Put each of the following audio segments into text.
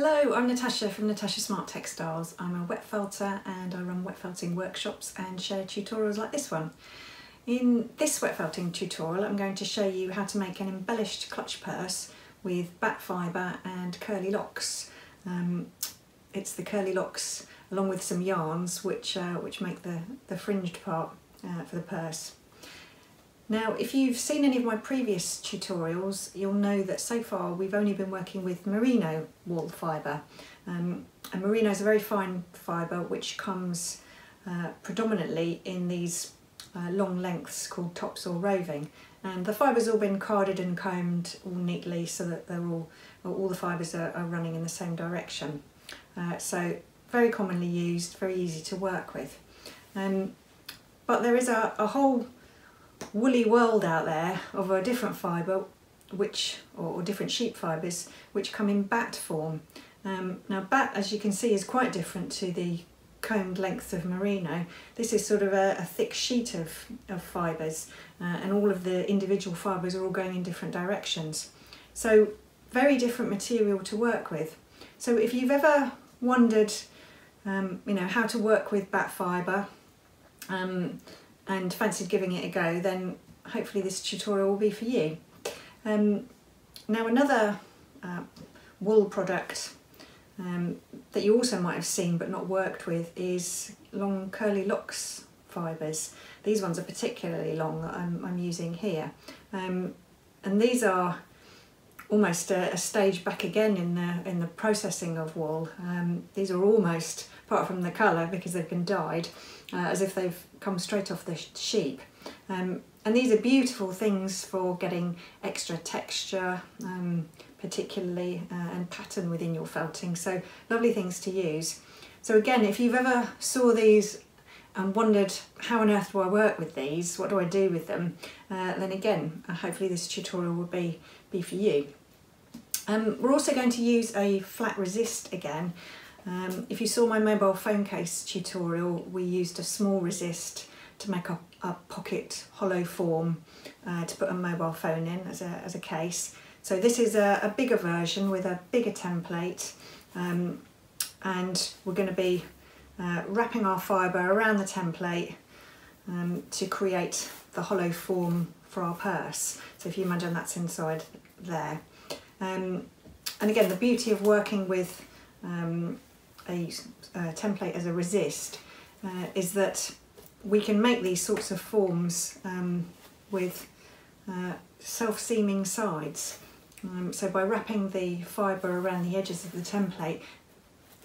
Hello, I'm Natasha from Natasha Smart Textiles. I'm a wet felter and I run wet felting workshops and share tutorials like this one. In this wet felting tutorial I'm going to show you how to make an embellished clutch purse with batt fibre and curly locks. Um, it's the curly locks along with some yarns which, uh, which make the, the fringed part uh, for the purse. Now, if you've seen any of my previous tutorials, you'll know that so far we've only been working with merino wool fibre. Um, and merino is a very fine fibre which comes uh, predominantly in these uh, long lengths called tops or roving. And the fibre's all been carded and combed all neatly so that they're all, all the fibres are, are running in the same direction. Uh, so very commonly used, very easy to work with. Um, but there is a, a whole woolly world out there of a different fibre which or, different sheep fibres which come in batt form. Um, now batt as you can see is quite different to the combed length of merino. This is sort of a, a thick sheet of, of fibres uh, and all of the individual fibres are all going in different directions. So very different material to work with. So if you've ever wondered um, you know how to work with batt fibre um, and fancied giving it a go, then hopefully this tutorial will be for you. Um, now another uh, wool product um, that you also might have seen but not worked with is long curly locks fibres. These ones are particularly long that I'm, I'm using here. Um, and these are almost a, a, stage back again in the in the processing of wool. Um, these are almost, apart from the colour because they've been dyed, uh, as if they've come straight off the sheep. Um, and these are beautiful things for getting extra texture, um, particularly, uh, and pattern within your felting. So lovely things to use. So again, if you've ever saw these and wondered how on earth do I work with these, what do I do with them, uh, then again, uh, hopefully this tutorial will be, be for you. Um, we're also going to use a flat resist again. Um, if you saw my mobile phone case tutorial, we used a small resist to make a, a pocket hollow form uh, to put a mobile phone in as a, as a case. So this is a, a bigger version with a bigger template um, and we're going to be uh, wrapping our fibre around the template um, to create the hollow form for our purse. So if you imagine that's inside there. Um, and again, the beauty of working with um, a, a, template as a resist uh, is that we can make these sorts of forms um, with uh, self-seaming sides. Um, so by wrapping the fibre around the edges of the template,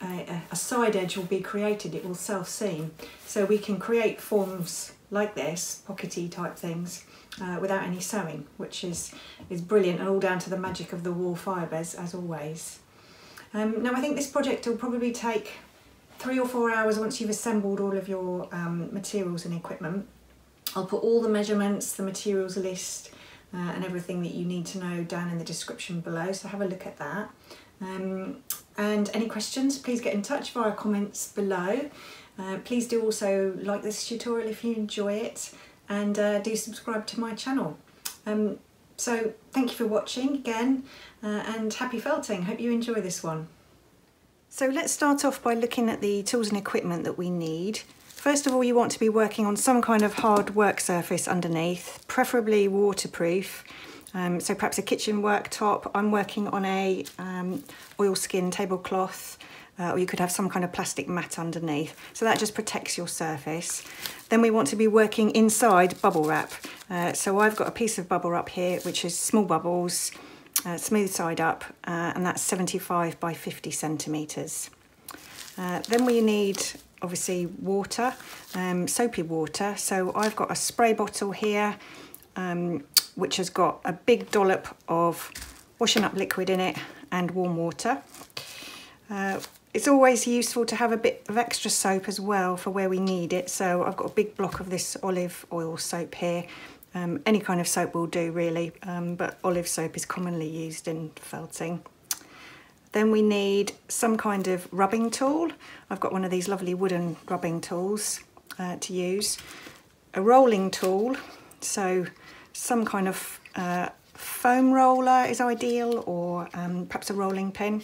a, a side edge will be created, it will self-seam. So we can create forms like this, pockety type things, uh, without any sewing, which is, is brilliant and all down to the magic of the wool fibres as always. Um, now I think this project will probably take three or four hours once you've assembled all of your um, materials and equipment. I'll put all the measurements, the materials list uh, and everything that you need to know down in the description below, so have a look at that. Um, and any questions, please get in touch via comments below. Uh, please do also like this tutorial if you enjoy it and uh, do subscribe to my channel. Um, so thank you for watching again uh, and happy felting. Hope you enjoy this one. So let's start off by looking at the tools and equipment that we need. First of all, you want to be working on some kind of hard work surface underneath, preferably waterproof. Um, so perhaps a kitchen worktop. I'm working on a um, oilskin tablecloth uh, or you could have some kind of plastic mat underneath. So that just protects your surface. Then we want to be working inside bubble wrap. Uh, so I've got a piece of bubble wrap here, which is small bubbles, uh, smooth side up, uh, and that's 75 by 50 centimetres. Uh, then we need obviously water, um, soapy water. So I've got a spray bottle here, um, which has got a big dollop of washing up liquid in it and warm water. Uh, it's always useful to have a bit of extra soap as well for where we need it. So I've got a big block of this olive oil soap here. Um, any kind of soap will do really, um, but olive soap is commonly used in felting. Then we need some kind of rubbing tool. I've got one of these lovely wooden rubbing tools uh, to use. A rolling tool, so some kind of uh, foam roller is ideal or um, perhaps a rolling pin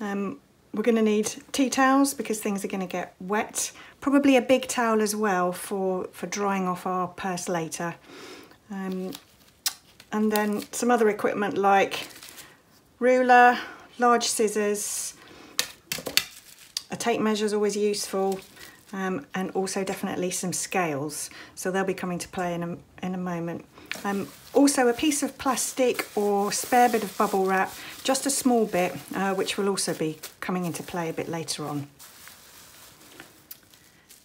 Um, we're going to need tea towels because things are going to get wet. Probably a big towel as well for, for drying off our purse later. Um, and then some other equipment like ruler, large scissors, a tape measure is always useful, um, and also definitely some scales. So they'll be coming to play in a, in a moment. Um, also a piece of plastic or spare bit of bubble wrap, just a small bit, uh, which will also be coming into play a bit later on.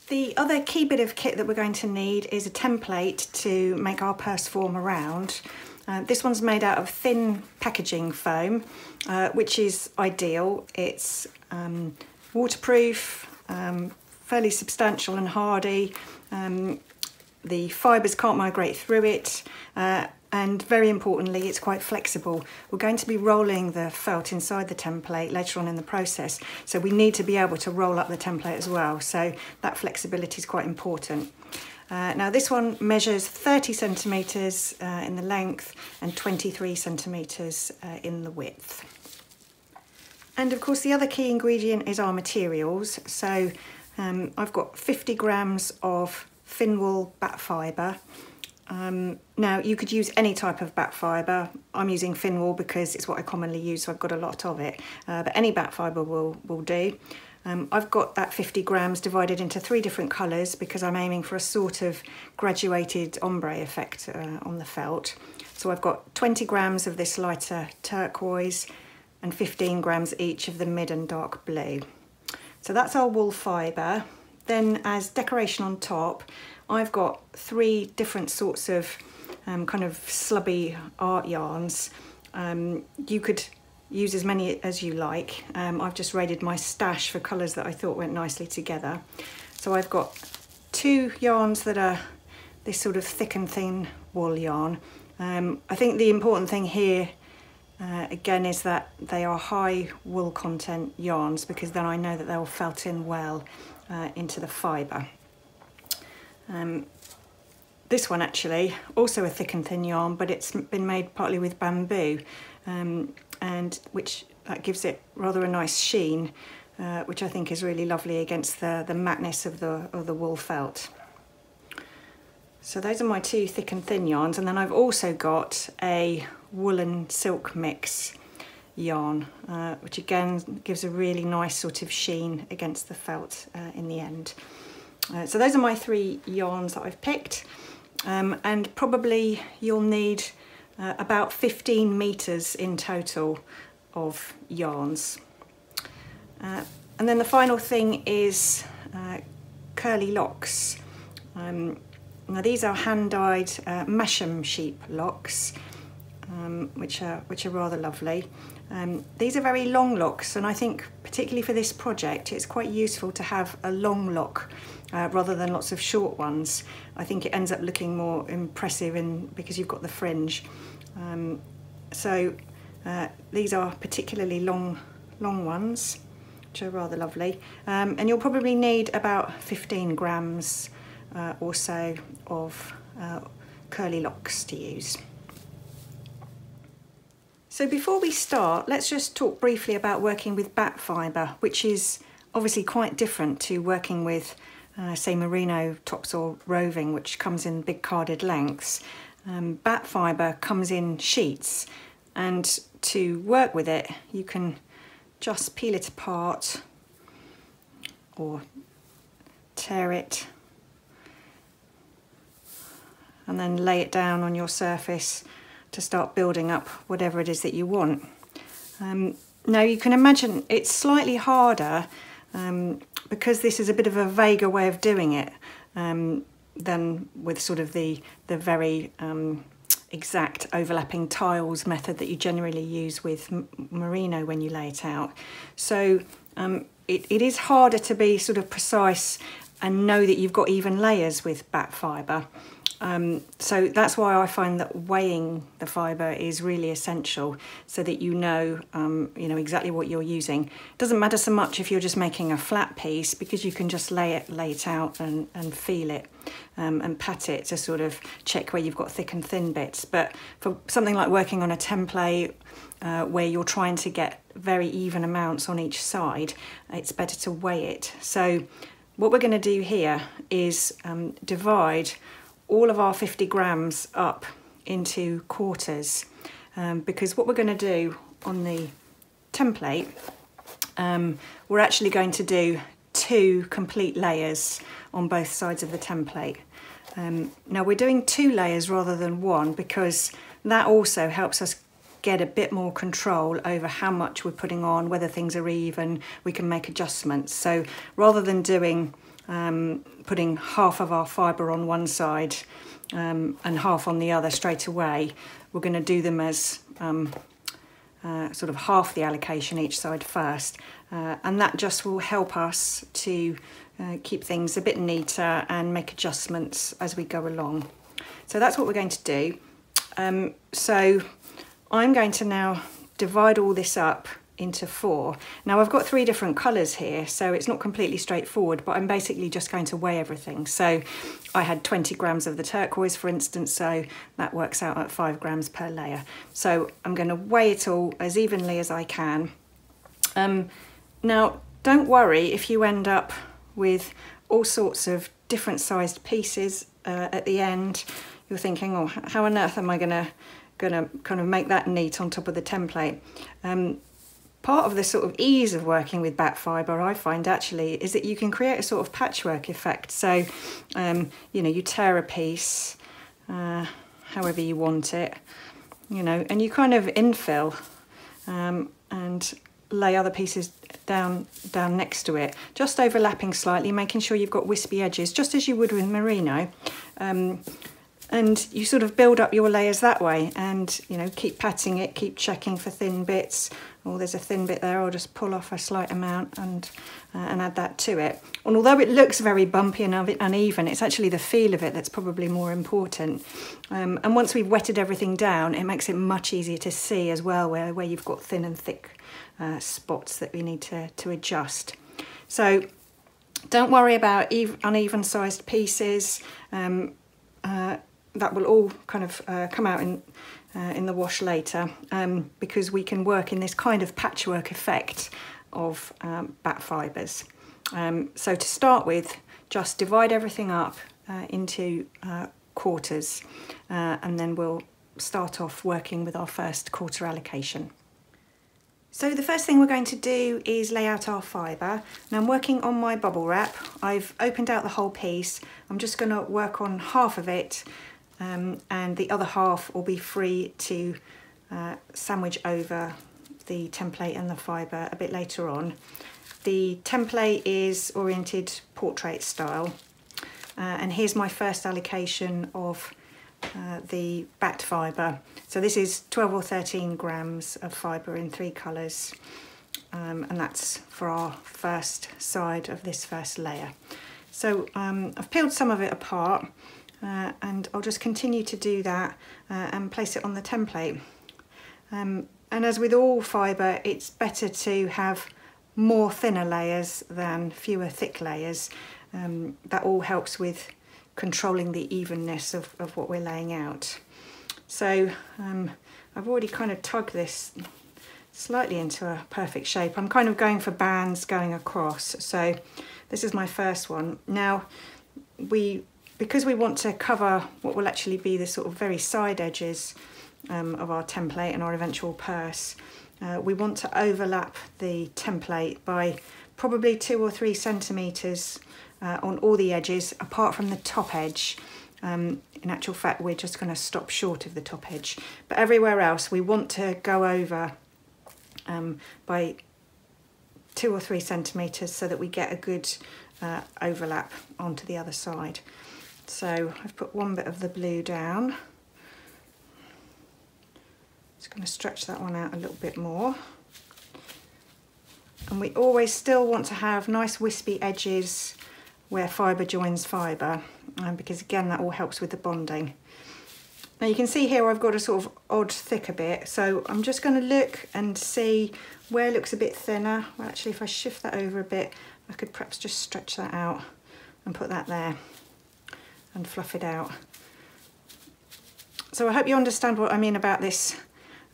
The other key bit of kit that we're going to need is a template to make our purse form around. Uh, this one's made out of thin packaging foam, uh, which is ideal. It's um, waterproof, um, fairly substantial and hardy. Um, the fibres can't migrate through it uh, and very importantly it's quite flexible. We're going to be rolling the felt inside the template later on in the process so we need to be able to roll up the template as well so that flexibility is quite important. Uh, now this one measures 30 centimetres uh, in the length and 23 centimetres uh, in the width. And of course the other key ingredient is our materials. So um, I've got 50 grams of Finwool batt fibre. Um, now you could use any type of batt fibre. I'm using Finwool because it's what I commonly use, so I've got a lot of it. Uh, but any batt fibre will, will do. Um, I've got that 50 grams divided into three different colours because I'm aiming for a sort of graduated ombre effect uh, on the felt. So I've got 20 grams of this lighter turquoise and 15 grams each of the mid and dark blue. So that's our wool fibre. Then as decoration on top, I've got three different sorts of um, kind of slubby art yarns. Um, you could use as many as you like. Um, I've just raided my stash for colours that I thought went nicely together. So I've got two yarns that are this sort of thick and thin wool yarn. Um, I think the important thing here uh, again is that they are high wool content yarns because then I know that they'll felt in well uh, into the fibre. Um, this one actually, also a thick and thin yarn, but it's been made partly with bamboo, um, and which that gives it rather a nice sheen, uh, which I think is really lovely against the, the mattness of the, of the wool felt. So those are my two thick and thin yarns, and then I've also got a woolen silk mix yarn, uh, which again gives a really nice sort of sheen against the felt uh, in the end. Uh, so those are my three yarns that I've picked, um, and probably you'll need uh, about 15 metres in total of yarns. Uh, and then the final thing is uh, curly locks. Um, now these are hand-dyed uh, Masham sheep locks um, which are which are rather lovely. Um, these are very long locks and I think particularly for this project it's quite useful to have a long lock uh, rather than lots of short ones. I think it ends up looking more impressive in, because you've got the fringe. Um, so uh, these are particularly long, long ones, which are rather lovely. Um, and you'll probably need about 15 grams uh, or so of uh, curly locks to use. So before we start, let's just talk briefly about working with batt fibre, which is obviously quite different to working with, uh, say, merino tops or roving, which comes in big carded lengths. Um, bat fibre comes in sheets, and to work with it, you can just peel it apart or tear it and then lay it down on your surface to start building up whatever it is that you want. Um, now you can imagine it's slightly harder um, because this is a bit of a vaguer way of doing it um, than with sort of the, the very um, exact overlapping tiles method that you generally use with merino when you lay it out. So um, it, it is harder to be sort of precise and know that you've got even layers with batt fibre. Um, so that's why I find that weighing the fibre is really essential so that you know, um, you know exactly what you're using. It doesn't matter so much if you're just making a flat piece because you can just lay it, lay it out and, and feel it um, and pat it to sort of check where you've got thick and thin bits. But for something like working on a template uh, where you're trying to get very even amounts on each side, it's better to weigh it. So what we're going to do here is um, divide all of our 50 grams up into quarters um, because what we're going to do on the template, um, we're actually going to do two complete layers on both sides of the template. Um, now we're doing two layers rather than one because that also helps us get a bit more control over how much we're putting on, whether things are even, we can make adjustments. So rather than doing um, putting half of our fibre on one side um, and half on the other straight away. We're going to do them as um, uh, sort of half the allocation each side first uh, and that just will help us to uh, keep things a bit neater and make adjustments as we go along. So that's what we're going to do. Um, so I'm going to now divide all this up into four. Now I've got three different colours here, so it's not completely straightforward, but I'm basically just going to weigh everything. So I had 20 grams of the turquoise, for instance, so that works out at five grams per layer. So I'm going to weigh it all as evenly as I can. Um, now, don't worry if you end up with all sorts of different sized pieces uh, at the end. You're thinking, oh, how on earth am I going to going to kind of make that neat on top of the template. Um, part of the sort of ease of working with batt fibre I find actually is that you can create a sort of patchwork effect. So um, you know you tear a piece uh, however you want it you know and you kind of infill um, and lay other pieces down down next to it just overlapping slightly making sure you've got wispy edges just as you would with merino. Um, and you sort of build up your layers that way and you know keep patting it keep checking for thin bits oh there's a thin bit there I'll just pull off a slight amount and uh, and add that to it. And although it looks very bumpy and uneven it's actually the feel of it that's probably more important. Um, and once we've wetted everything down it makes it much easier to see as well where, where you've got thin and thick uh, spots that we need to, to adjust. So don't worry about uneven sized pieces. Um, uh, that will all kind of uh, come out in uh, in the wash later um, because we can work in this kind of patchwork effect of um, batt fibres. Um, so to start with, just divide everything up uh, into uh, quarters uh, and then we'll start off working with our first quarter allocation. So the first thing we're going to do is lay out our fibre. Now I'm working on my bubble wrap. I've opened out the whole piece. I'm just going to work on half of it um, and the other half will be free to uh, sandwich over the template and the fibre a bit later on. The template is oriented portrait style uh, and here's my first allocation of uh, the batt fibre. So this is 12 or 13 grams of fibre in three colours um, and that's for our first side of this first layer. So um, I've peeled some of it apart uh, and I'll just continue to do that uh, and place it on the template. Um, and as with all fibre, it's better to have more thinner layers than fewer thick layers. Um, that all helps with controlling the evenness of, of what we're laying out. So um, I've already kind of tugged this slightly into a perfect shape. I'm kind of going for bands going across. So this is my first one. Now we because we want to cover what will actually be the sort of very side edges um, of our template and our eventual purse, uh, we want to overlap the template by probably two or three centimetres uh, on all the edges apart from the top edge. Um, in actual fact, we're just going to stop short of the top edge. But everywhere else, we want to go over um, by two or three centimetres so that we get a good uh, overlap onto the other side. So I've put one bit of the blue down. Just going to stretch that one out a little bit more. And we always still want to have nice wispy edges where fibre joins fibre. um, because again that all helps with the bonding. Now you can see here I've got a sort of odd thicker bit so I'm just going to look and see where looks a bit thinner. Well actually if I shift that over a bit I could perhaps just stretch that out and put that there and fluff it out. So I hope you understand what I mean about this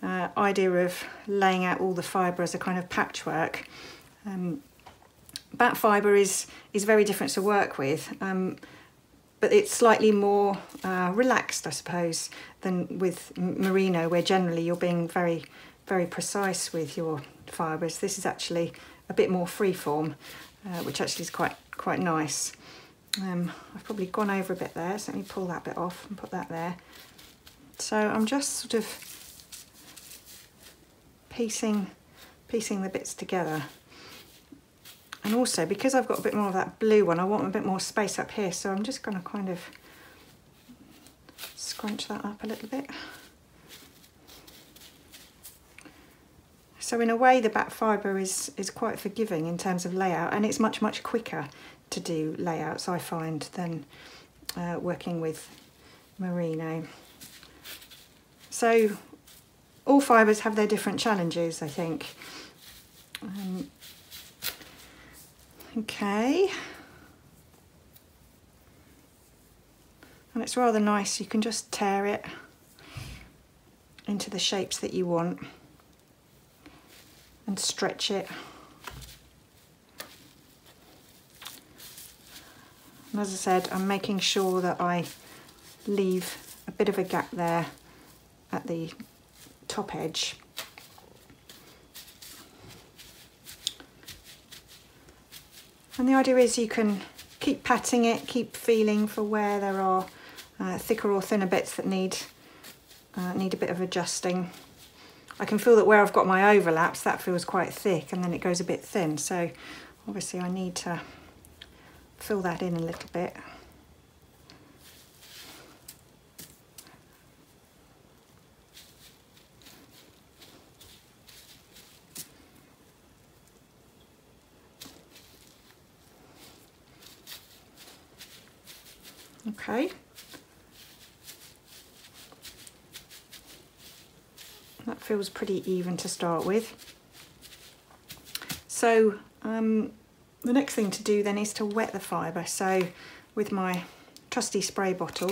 uh, idea of laying out all the fibre as a kind of patchwork. Um, batt fibre is, is very different to work with, um, but it's slightly more uh, relaxed, I suppose, than with merino, where generally you're being very, very precise with your fibres. This is actually a bit more freeform, uh, which actually is quite, quite nice. Um, I've probably gone over a bit there, so let me pull that bit off and put that there. So I'm just sort of piecing, piecing the bits together. And also because I've got a bit more of that blue one, I want a bit more space up here. So I'm just gonna kind of scrunch that up a little bit. So in a way the batt fibre is, is quite forgiving in terms of layout and it's much, much quicker to do layouts I find than uh, working with merino. So all fibres have their different challenges, I think. Um, okay. And it's rather nice, you can just tear it into the shapes that you want and stretch it. As I said, I'm making sure that I leave a bit of a gap there at the top edge. And the idea is you can keep patting it, keep feeling for where there are uh, thicker or thinner bits that need uh, need a bit of adjusting. I can feel that where I've got my overlaps, that feels quite thick and then it goes a bit thin. So obviously I need to fill that in a little bit. Okay. That feels pretty even to start with. So um, the next thing to do then is to wet the fibre. So with my trusty spray bottle,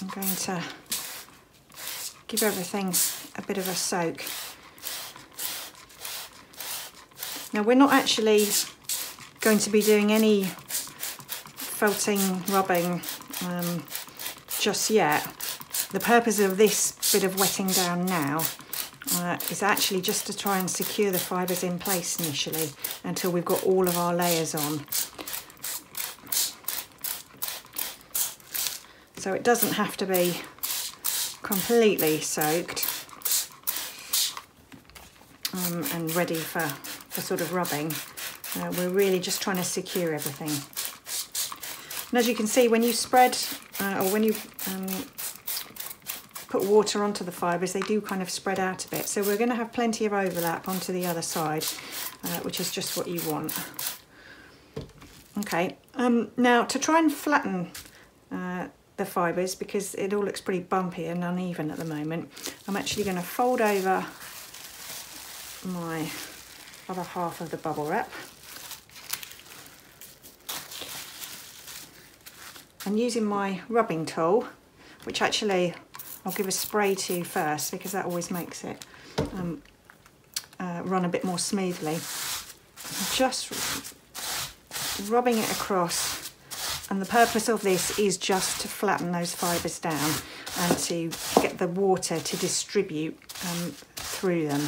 I'm going to give everything a bit of a soak. Now we're not actually going to be doing any felting rubbing um, just yet. The purpose of this bit of wetting down now uh, is actually just to try and secure the fibres in place initially until we've got all of our layers on. So it doesn't have to be completely soaked um, and ready for, for sort of rubbing. Uh, we're really just trying to secure everything. And as you can see, when you spread uh, or when you um, put water onto the fibres, they do kind of spread out a bit. So we're going to have plenty of overlap onto the other side, uh, which is just what you want. Okay, um, now to try and flatten uh, the fibres, because it all looks pretty bumpy and uneven at the moment, I'm actually going to fold over my other half of the bubble wrap I'm using my rubbing tool, which actually I'll give a spray to first because that always makes it um, uh, run a bit more smoothly. Just rubbing it across and the purpose of this is just to flatten those fibres down and to get the water to distribute um, through them.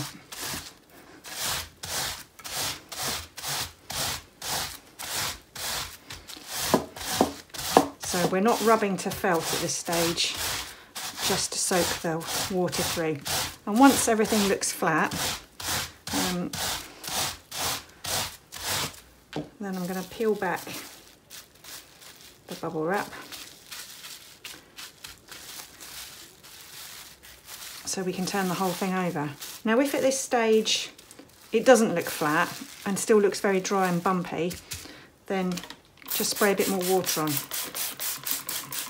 So we're not rubbing to felt at this stage, just to soak the water through. And once everything looks flat, um, then I'm going to peel back the bubble wrap. So we can turn the whole thing over. Now if at this stage it doesn't look flat and still looks very dry and bumpy, then just spray a bit more water on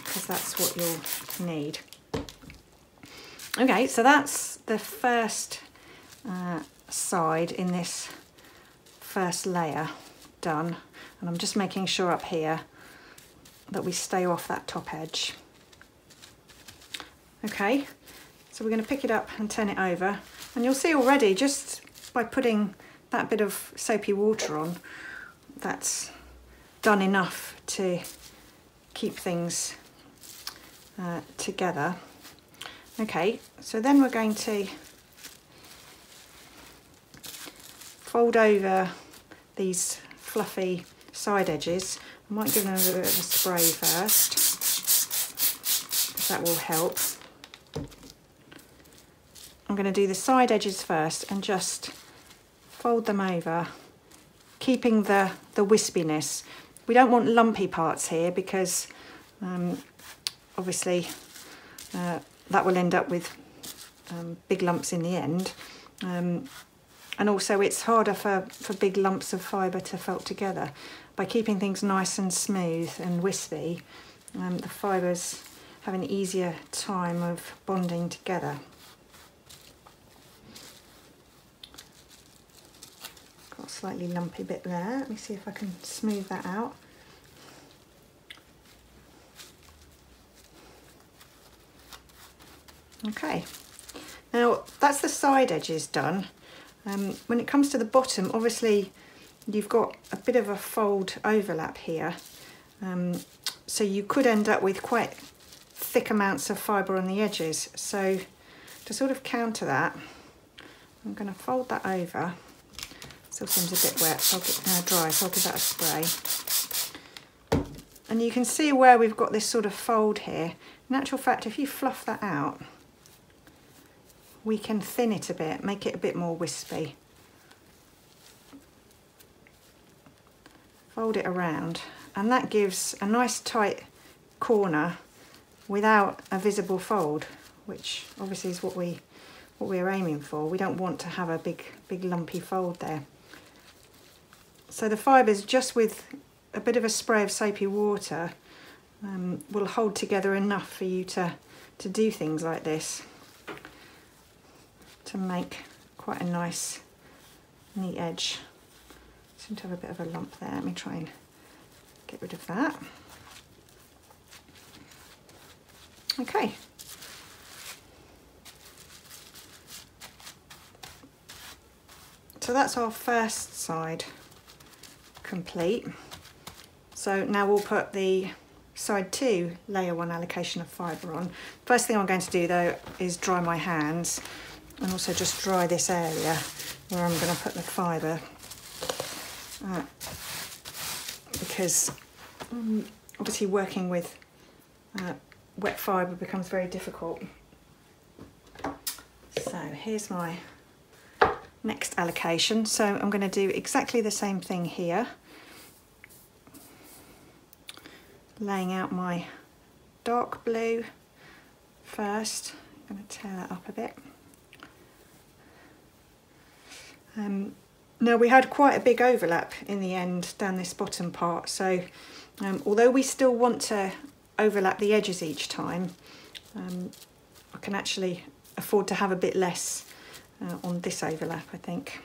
because that's what you'll need. Okay, so that's the first uh, side in this first layer done. And I'm just making sure up here that we stay off that top edge. Okay, so we're going to pick it up and turn it over. And you'll see already, just by putting that bit of soapy water on, that's done enough to keep things uh, together. Okay, so then we're going to fold over these fluffy side edges. I might give them a bit of a spray first, that will help. I'm going to do the side edges first and just fold them over, keeping the, the wispiness. We don't want lumpy parts here because um, obviously uh, that will end up with um, big lumps in the end. Um, and also it's harder for, for big lumps of fibre to felt together. By keeping things nice and smooth and wispy, um, the fibres have an easier time of bonding together. Got a slightly lumpy bit there. Let me see if I can smooth that out. Okay, now that's the side edges done. Um, when it comes to the bottom, obviously you've got a bit of a fold overlap here. Um, so you could end up with quite thick amounts of fibre on the edges. So to sort of counter that, I'm going to fold that over. Still seems a bit wet, so I'll get uh, dry, so I'll give that a spray. And you can see where we've got this sort of fold here. In actual fact, if you fluff that out, we can thin it a bit, make it a bit more wispy. Fold it around and that gives a nice tight corner without a visible fold, which obviously is what we what we're aiming for. We don't want to have a big big lumpy fold there. So the fibres just with a bit of a spray of soapy water um, will hold together enough for you to, to do things like this to make quite a nice neat edge. Seem to have a bit of a lump there. Let me try and get rid of that. Okay. So that's our first side complete. So now we'll put the side two layer one allocation of fibre on. First thing I'm going to do though is dry my hands and also just dry this area where I'm going to put the fibre uh, because um, obviously working with uh, wet fibre becomes very difficult. So here's my next allocation. So I'm going to do exactly the same thing here. Laying out my dark blue first. I'm going to tear that up a bit. Um, now we had quite a big overlap in the end down this bottom part so um, although we still want to overlap the edges each time um, I can actually afford to have a bit less uh, on this overlap I think.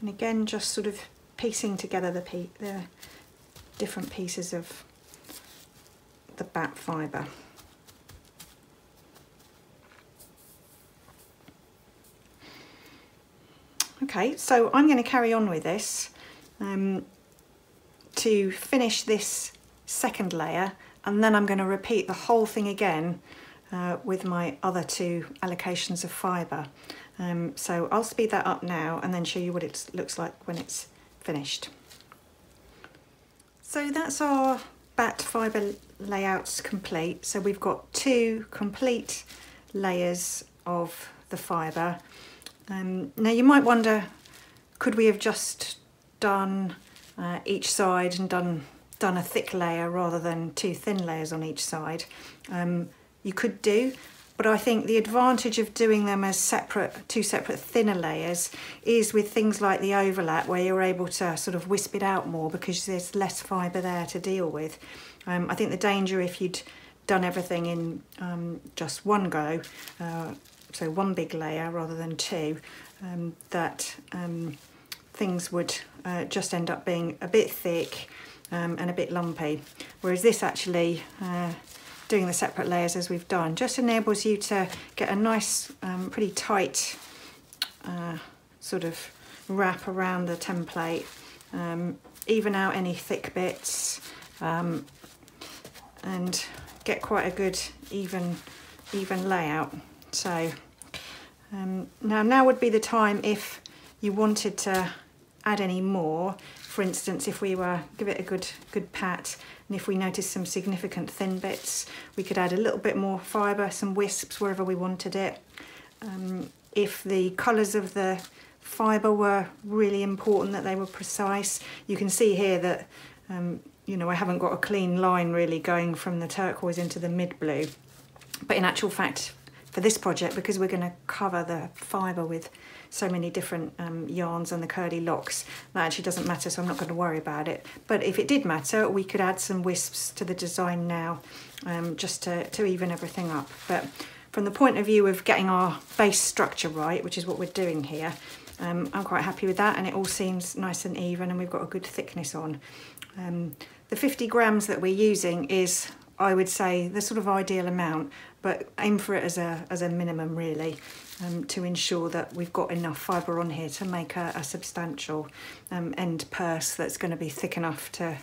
And again just sort of piecing together the, the different pieces of the batt fibre. Okay, so I'm going to carry on with this um, to finish this second layer and then I'm going to repeat the whole thing again uh, with my other two allocations of fibre. Um, so I'll speed that up now and then show you what it looks like when it's finished. So that's our batt fibre layouts complete. So we've got two complete layers of the fibre. Um, now you might wonder, could we have just done uh, each side and done done a thick layer rather than two thin layers on each side? Um, you could do, but I think the advantage of doing them as separate, two separate thinner layers is with things like the overlap where you're able to sort of wisp it out more because there's less fibre there to deal with. Um, I think the danger if you'd done everything in um, just one go, uh, so one big layer rather than two, um, that um, things would uh, just end up being a bit thick um, and a bit lumpy. Whereas this actually, uh, doing the separate layers as we've done, just enables you to get a nice, um, pretty tight uh, sort of wrap around the template, um, even out any thick bits, um, and get quite a good even even layout. So um, now now would be the time if you wanted to add any more for instance, if we were give it a good good pat, and if we notice some significant thin bits, we could add a little bit more fibre, some wisps wherever we wanted it. Um, if the colours of the fibre were really important, that they were precise, you can see here that um, you know I haven't got a clean line really going from the turquoise into the mid blue, but in actual fact, for this project, because we're going to cover the fibre with so many different um, yarns and the curly locks. That actually doesn't matter, so I'm not going to worry about it. But if it did matter, we could add some wisps to the design now, um, just to, to even everything up. But from the point of view of getting our base structure right, which is what we're doing here, um, I'm quite happy with that and it all seems nice and even and we've got a good thickness on. Um, the 50 grams that we're using is, I would say, the sort of ideal amount, but aim for it as a, as a minimum really um, to ensure that we've got enough fibre on here to make a, a substantial um, end purse that's going to be thick enough to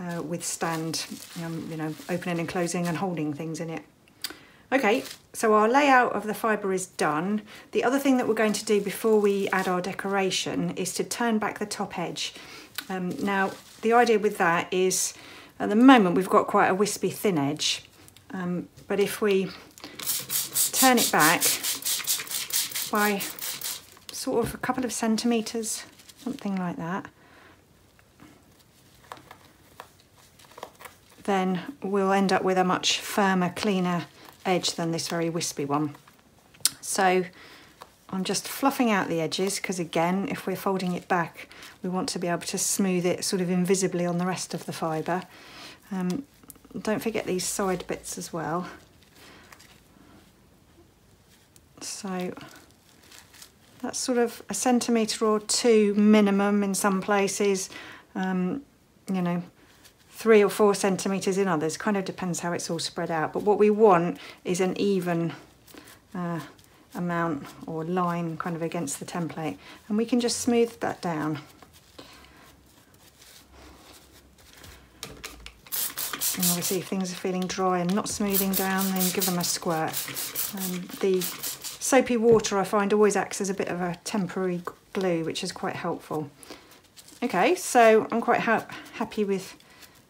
uh, withstand um, you know opening and closing and holding things in it. Okay, so our layout of the fibre is done. The other thing that we're going to do before we add our decoration is to turn back the top edge. Um, now, the idea with that is, at the moment we've got quite a wispy thin edge, um, but if we turn it back by sort of a couple of centimetres, something like that. Then we'll end up with a much firmer, cleaner edge than this very wispy one. So I'm just fluffing out the edges because again, if we're folding it back, we want to be able to smooth it sort of invisibly on the rest of the fibre. Um, don't forget these side bits as well. So that's sort of a centimetre or two minimum in some places, um, you know, three or four centimetres in others, kind of depends how it's all spread out. But what we want is an even uh, amount or line kind of against the template. And we can just smooth that down. And obviously if things are feeling dry and not smoothing down, then give them a squirt. Um, the Soapy water I find always acts as a bit of a temporary glue, which is quite helpful. Okay, so I'm quite ha happy with,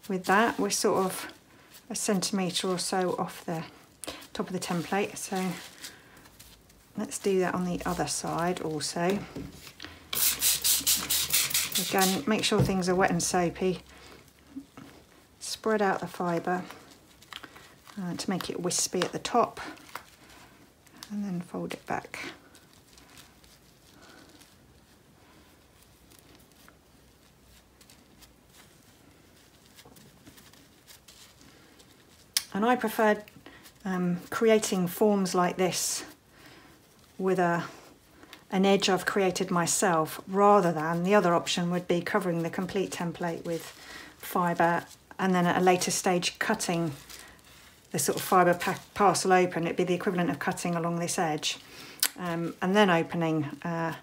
with that. We're sort of a centimetre or so off the top of the template, so let's do that on the other side also. Again, make sure things are wet and soapy. Spread out the fibre uh, to make it wispy at the top and then fold it back. And I prefer um, creating forms like this with a an edge I've created myself rather than the other option would be covering the complete template with fibre and then at a later stage cutting the sort of fibre parcel open, it'd be the equivalent of cutting along this edge um, and then opening uh,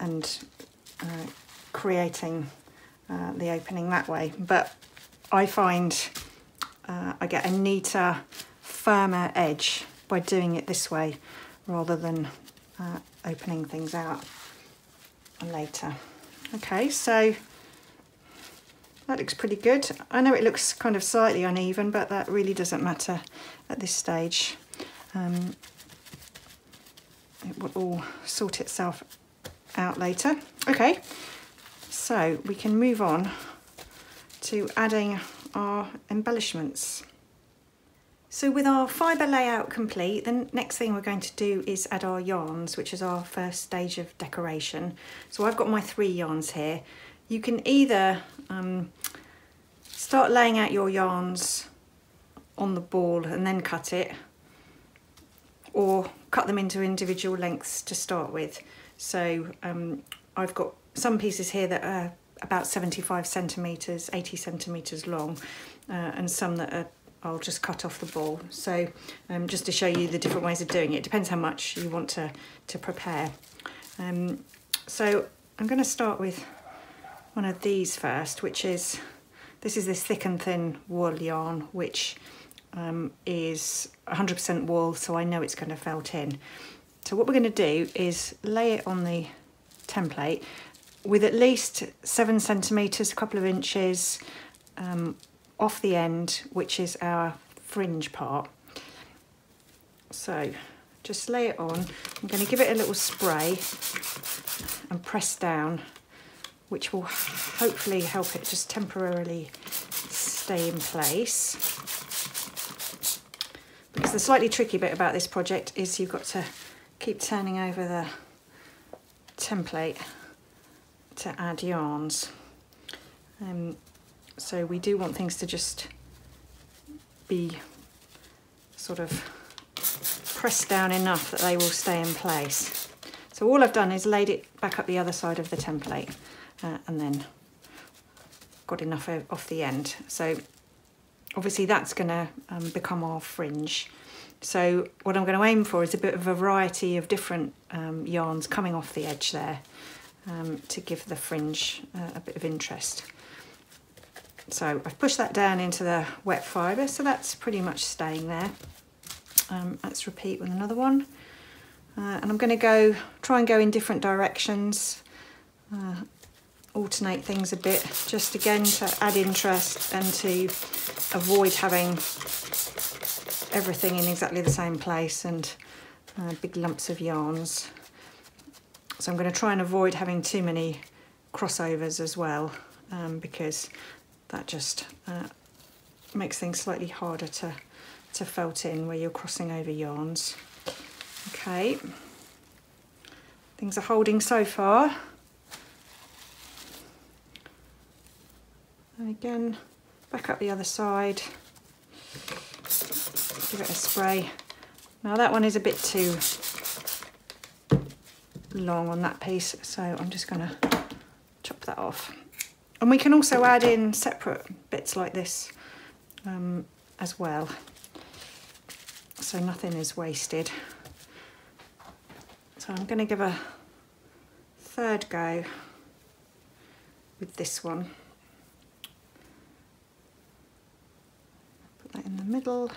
and uh, creating uh, the opening that way. But I find uh, I get a neater, firmer edge by doing it this way rather than uh, opening things out later. Okay, so that looks pretty good. I know it looks kind of slightly uneven, but that really doesn't matter at this stage. Um, it will all sort itself out later. Okay, so we can move on to adding our embellishments. So with our fibre layout complete, the next thing we're going to do is add our yarns, which is our first stage of decoration. So I've got my three yarns here. You can either um, start laying out your yarns on the ball and then cut it, or cut them into individual lengths to start with. So um, I've got some pieces here that are about 75 centimetres, 80 centimetres long, uh, and some that are I'll just cut off the ball. So um, just to show you the different ways of doing it, it depends how much you want to, to prepare. Um, so I'm going to start with one of these first, which is, this is this thick and thin wool yarn, which um, is 100% wool, so I know it's going to felt in. So what we're going to do is lay it on the template with at least seven centimetres, a couple of inches, um, off the end, which is our fringe part. So just lay it on. I'm going to give it a little spray and press down, which will hopefully help it just temporarily stay in place. Because the slightly tricky bit about this project is you've got to keep turning over the template to add yarns. Um, so we do want things to just be sort of pressed down enough that they will stay in place. So all I've done is laid it back up the other side of the template uh, and then got enough off the end. So obviously that's going to um, become our fringe. So what I'm going to aim for is a bit of a variety of different um, yarns coming off the edge there um, to give the fringe uh, a bit of interest. So I've pushed that down into the wet fibre, so that's pretty much staying there. Um, let's repeat with another one. Uh, and I'm going to go try and go in different directions, uh, alternate things a bit, just again to add interest and to avoid having everything in exactly the same place and uh, big lumps of yarns. So I'm going to try and avoid having too many crossovers as well um, because that just uh, makes things slightly harder to, to felt in where you're crossing over yarns. Okay, things are holding so far. And again, back up the other side, give it a spray. Now that one is a bit too long on that piece, so I'm just gonna chop that off. And we can also add in separate bits like this um, as well. So nothing is wasted. So I'm going to give a third go with this one. That in the middle.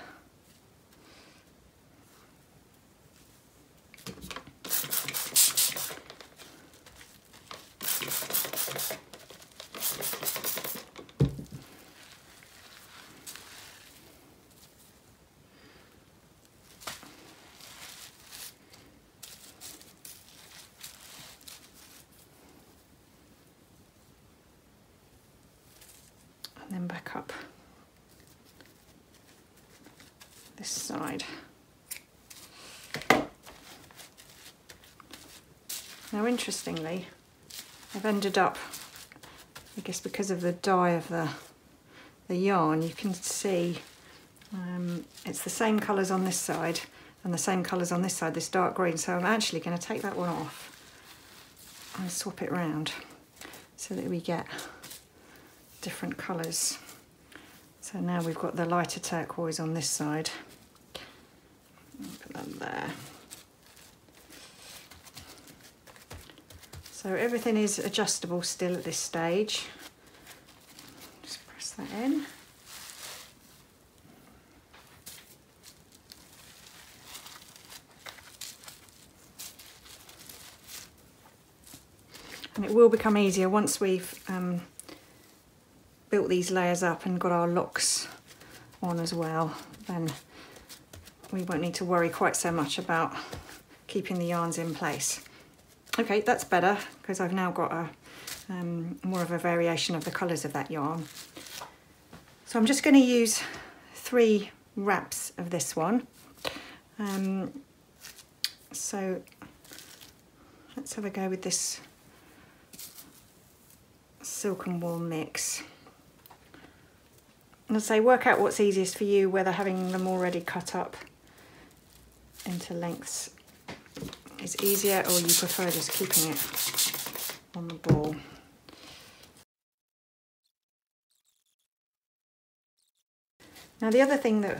and then back up this side. Now interestingly, I've ended up, I guess because of the dye of the, the yarn, you can see um, it's the same colours on this side and the same colours on this side, this dark green. So I'm actually going to take that one off and swap it round so that we get different colours. So now we've got the lighter turquoise on this side. Put that there. So everything is adjustable still at this stage. Just press that in. And it will become easier once we've um, built these layers up and got our locks on as well, then we won't need to worry quite so much about keeping the yarns in place. Okay, that's better because I've now got a um, more of a variation of the colours of that yarn. So I'm just going to use three wraps of this one. Um, so let's have a go with this silk and wool mix. And say work out what's easiest for you, whether having them already cut up into lengths is easier or you prefer just keeping it on the ball. Now the other thing that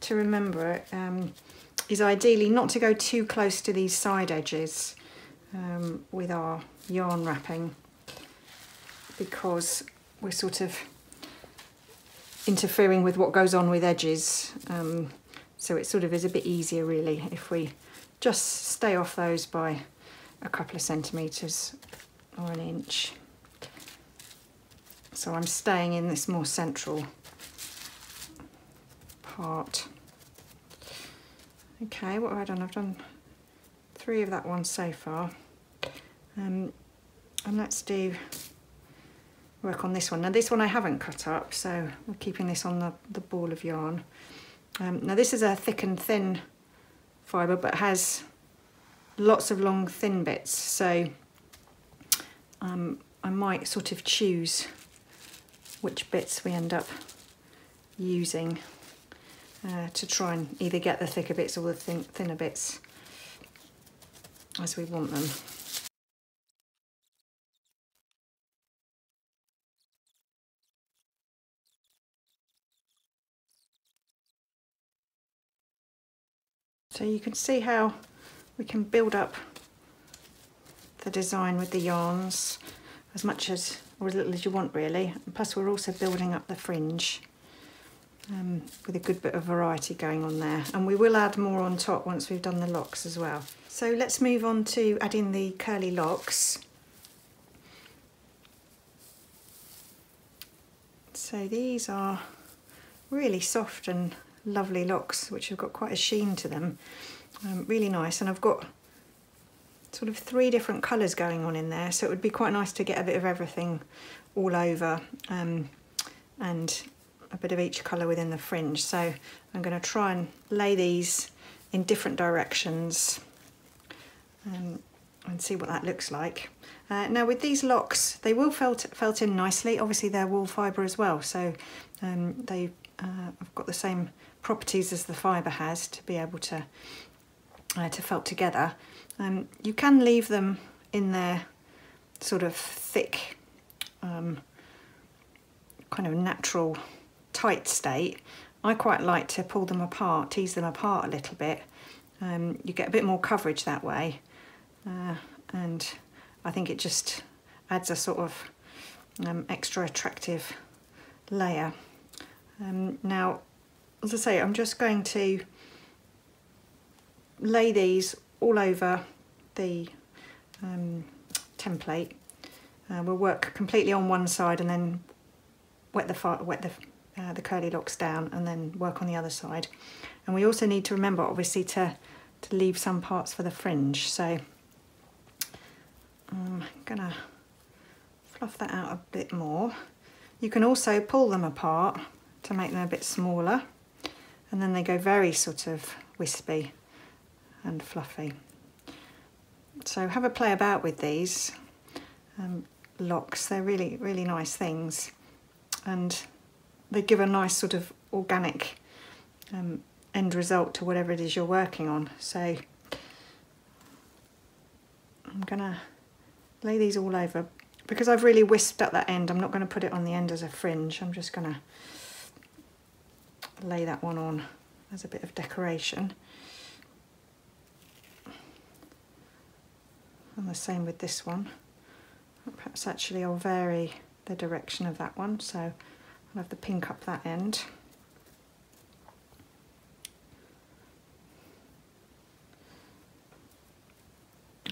to remember um, is ideally not to go too close to these side edges um, with our yarn wrapping because we're sort of interfering with what goes on with edges um, so it sort of is a bit easier really if we just stay off those by a couple of centimetres or an inch. So I'm staying in this more central part. Okay, what have I done? I've done three of that one so far. Um, and let's do work on this one. Now this one I haven't cut up, so we're keeping this on the, the ball of yarn. Um, now this is a thick and thin fibre, but has lots of long thin bits, so um, I might sort of choose which bits we end up using uh, to try and either get the thicker bits or the thin, thinner bits as we want them. So you can see how we can build up the design with the yarns as much as or as little as you want really. And plus we're also building up the fringe um, with a good bit of variety going on there. And we will add more on top once we've done the locks as well. So let's move on to adding the curly locks. So these are really soft and lovely locks which have got quite a sheen to them. Um, really nice and I've got sort of three different colours going on in there so it would be quite nice to get a bit of everything all over um, and a bit of each colour within the fringe so I'm going to try and lay these in different directions um, and see what that looks like. Uh, now with these locks they will felt, felt in nicely obviously they're wool fibre as well so um, they uh, have got the same properties as the fibre has to be able to uh, to felt together. Um, you can leave them in their sort of thick, um, kind of natural tight state. I quite like to pull them apart, tease them apart a little bit. Um, you get a bit more coverage that way uh, and I think it just adds a sort of um, extra attractive layer. Um, now as I say, I'm just going to lay these all over the um, template. Uh, we'll work completely on one side and then wet the wet the uh, the curly locks down and then work on the other side. And we also need to remember, obviously, to to leave some parts for the fringe. So I'm gonna fluff that out a bit more. You can also pull them apart to make them a bit smaller and then they go very sort of wispy and fluffy. So have a play about with these um, locks. They're really, really nice things. And they give a nice sort of organic um, end result to whatever it is you're working on. So I'm gonna lay these all over. Because I've really wisped at that end, I'm not gonna put it on the end as a fringe. I'm just gonna lay that one on as a bit of decoration. And the same with this one. Perhaps actually I'll vary the direction of that one, so I'll have the pink up that end.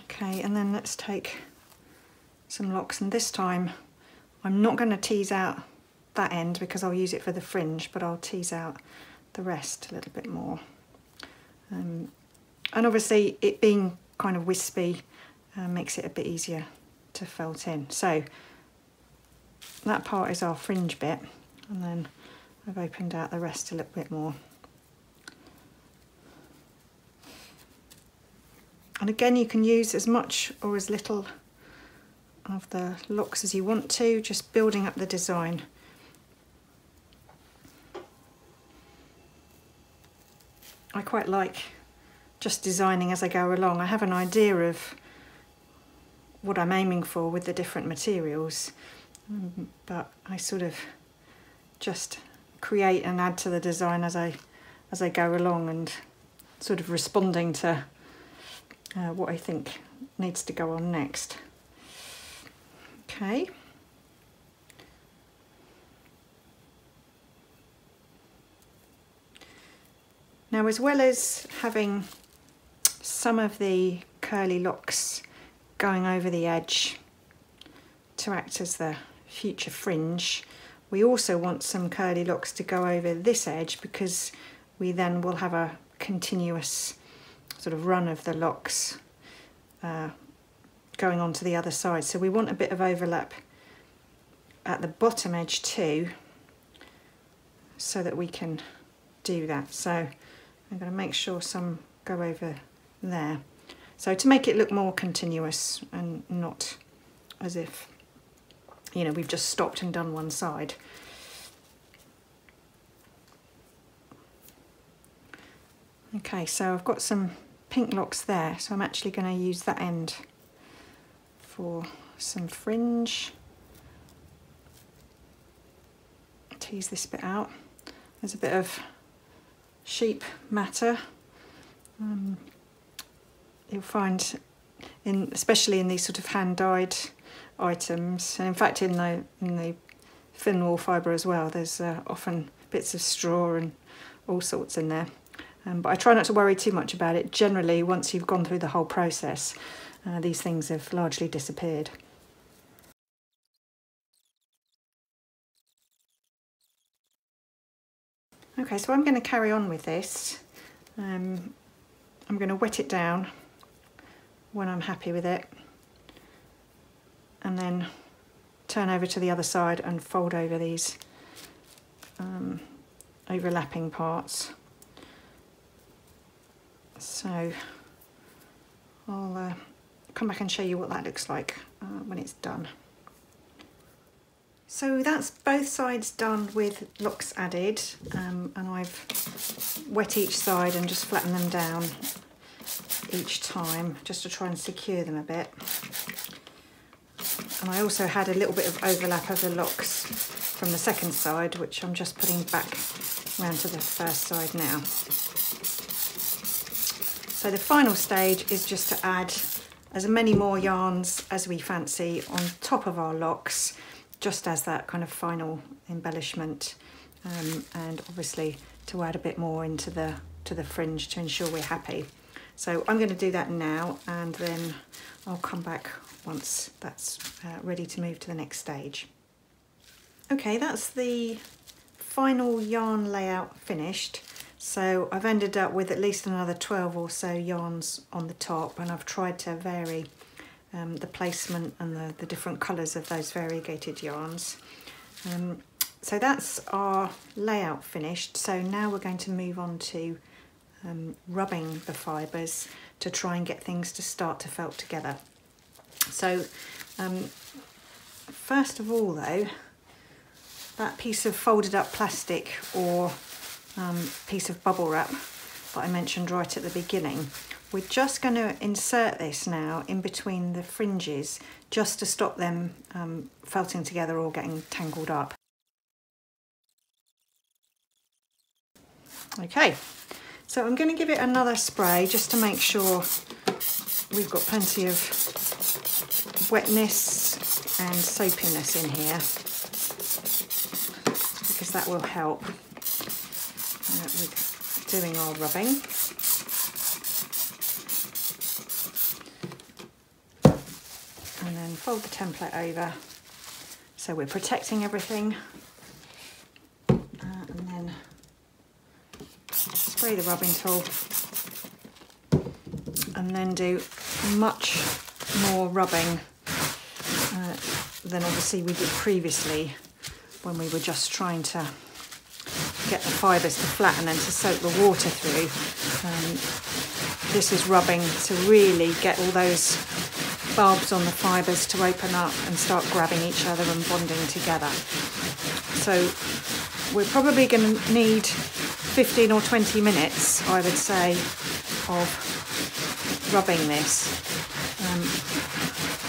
Okay, and then let's take some locks, and this time I'm not going to tease out that end because I'll use it for the fringe but I'll tease out the rest a little bit more. Um, and obviously it being kind of wispy uh, makes it a bit easier to felt in. So that part is our fringe bit and then I've opened out the rest a little bit more. And again, you can use as much or as little of the locks as you want to, just building up the design. I quite like just designing as I go along. I have an idea of what I'm aiming for with the different materials, but I sort of just create and add to the design as I as I go along and sort of responding to uh, what I think needs to go on next. Okay. Now as well as having some of the curly locks going over the edge to act as the future fringe, we also want some curly locks to go over this edge because we then will have a continuous sort of run of the locks uh, going on to the other side. So we want a bit of overlap at the bottom edge too so that we can do that. So I'm going to make sure some go over there. So to make it look more continuous and not as if, you know, we've just stopped and done one side. Okay, so I've got some pink locks there, so I'm actually going to use that end for some fringe. Tease this bit out. There's a bit of sheep matter. Um, you'll find, in especially in these sort of hand-dyed items, and in fact in the in the thin wool fibre as well, there's uh, often bits of straw and all sorts in there. Um, but I try not to worry too much about it. Generally, once you've gone through the whole process, uh, these things have largely disappeared. Okay, so I'm going to carry on with this. Um, I'm going to wet it down when I'm happy with it and then turn over to the other side and fold over these um, overlapping parts. So I'll uh, come back and show you what that looks like uh, when it's done. So that's both sides done with locks added um, and I've wet each side and just flattened them down each time just to try and secure them a bit. And I also had a little bit of overlap of the locks from the second side which I'm just putting back round to the first side now. So the final stage is just to add as many more yarns as we fancy on top of our locks, just as that kind of final embellishment. Um, and obviously to add a bit more into the, to the fringe to ensure we're happy. So I'm going to do that now and then I'll come back once that's uh, ready to move to the next stage. Okay, that's the final yarn layout finished. So I've ended up with at least another 12 or so yarns on the top and I've tried to vary um, the placement and the, the different colours of those variegated yarns. Um, so that's our layout finished. So now we're going to move on to um, rubbing the fibres to try and get things to start to felt together. So um, first of all though, that piece of folded up plastic or um, piece of bubble wrap that I mentioned right at the beginning. We're just going to insert this now in between the fringes just to stop them um, felting together or getting tangled up. Okay, so I'm going to give it another spray just to make sure we've got plenty of wetness and soapiness in here because that will help with doing our rubbing. And then fold the template over so we're protecting everything. Uh, and then spray the rubbing tool and then do much more rubbing uh, than obviously we did previously when we were just trying to get the fibres to flatten and to soak the water through. Um, this is rubbing to really get all those barbs on the fibres to open up and start grabbing each other and bonding together. So we're probably going to need 15 or 20 minutes, I would say, of rubbing this um,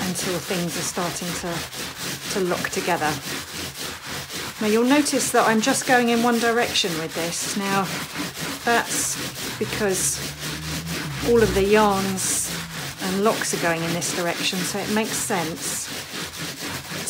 until things are starting to, to lock together. Now you'll notice that I'm just going in one direction with this. Now that's because all of the yarns and locks are going in this direction so it makes sense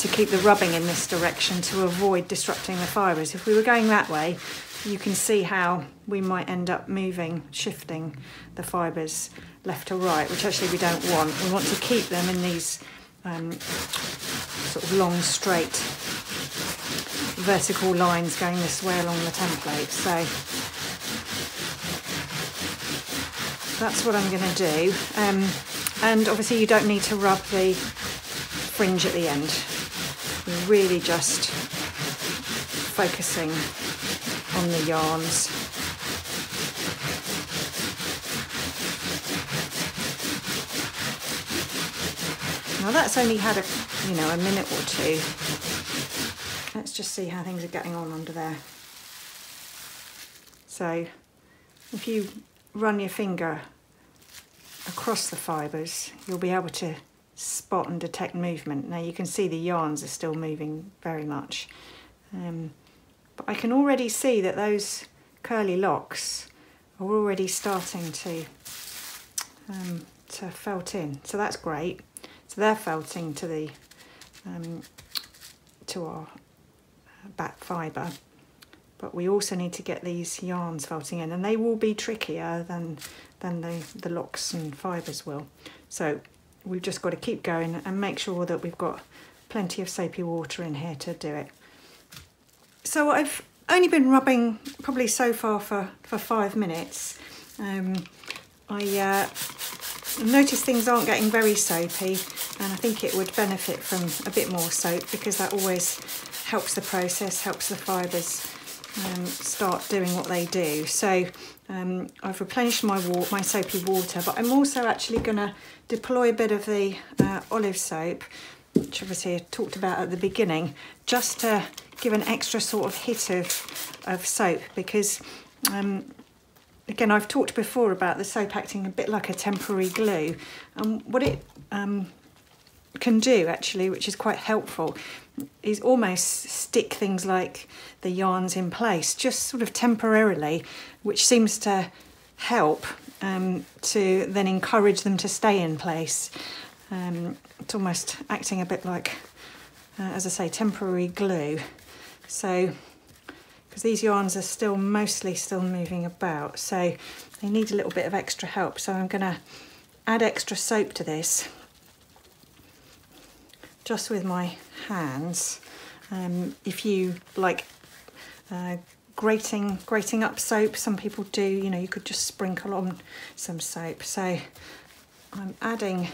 to keep the rubbing in this direction to avoid disrupting the fibres. If we were going that way you can see how we might end up moving, shifting the fibres left to right, which actually we don't want. We want to keep them in these um, sort of long, straight vertical lines going this way along the template. So that's what I'm going to do. Um, and obviously you don't need to rub the fringe at the end. You're really just focusing on the yarns. Now that's only had a, you know, a minute or two. Let's just see how things are getting on under there. So if you run your finger across the fibres, you'll be able to spot and detect movement. Now you can see the yarns are still moving very much. Um, but I can already see that those curly locks are already starting to um, to felt in. So that's great. So they're felting to the um, to our back fibre. But we also need to get these yarns felting in and they will be trickier than, than the, the locks and fibres will. So we've just got to keep going and make sure that we've got plenty of soapy water in here to do it. So I've only been rubbing probably so far for, for five minutes. Um, I uh, notice things aren't getting very soapy and I think it would benefit from a bit more soap because that always helps the process, helps the fibres um, start doing what they do. So um, I've replenished my, my soapy water but I'm also actually going to deploy a bit of the uh, olive soap which obviously I talked about at the beginning, just to give an extra sort of hit of, of soap because um, again I've talked before about the soap acting a bit like a temporary glue. And what it um, can do actually which is quite helpful is almost stick things like the yarns in place just sort of temporarily which seems to help um, to then encourage them to stay in place. Um, it's almost acting a bit like uh, as I say temporary glue. So, because these yarns are still mostly still moving about, so they need a little bit of extra help. So I'm gonna add extra soap to this, just with my hands. Um, if you like uh, grating, grating up soap, some people do, you know, you could just sprinkle on some soap. So I'm adding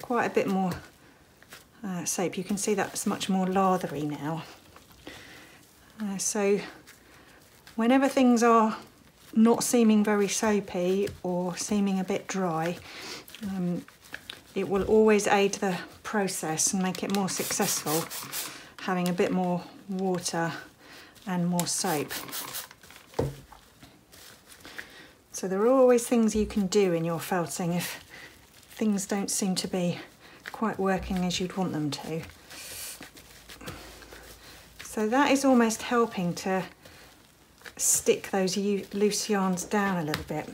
quite a bit more uh, soap. You can see that's much more lathery now. Uh, so whenever things are not seeming very soapy or seeming a bit dry, um, it will always aid the process and make it more successful having a bit more water and more soap. So there are always things you can do in your felting if things don't seem to be quite working as you'd want them to. So that is almost helping to stick those loose yarns down a little bit.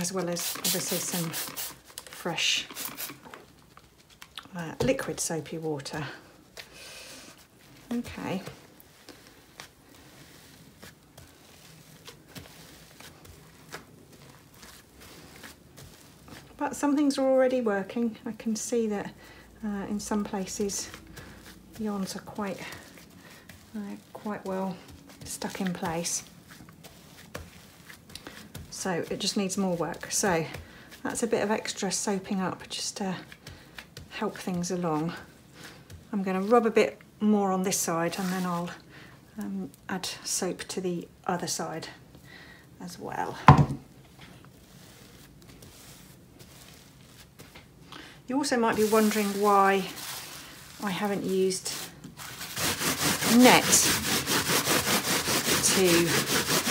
As well as obviously some fresh uh, liquid soapy water. Okay. but some things are already working. I can see that uh, in some places the yarns are quite, uh, quite well stuck in place. So it just needs more work. So that's a bit of extra soaping up just to help things along. I'm going to rub a bit more on this side and then I'll um, add soap to the other side as well. You also might be wondering why I haven't used net to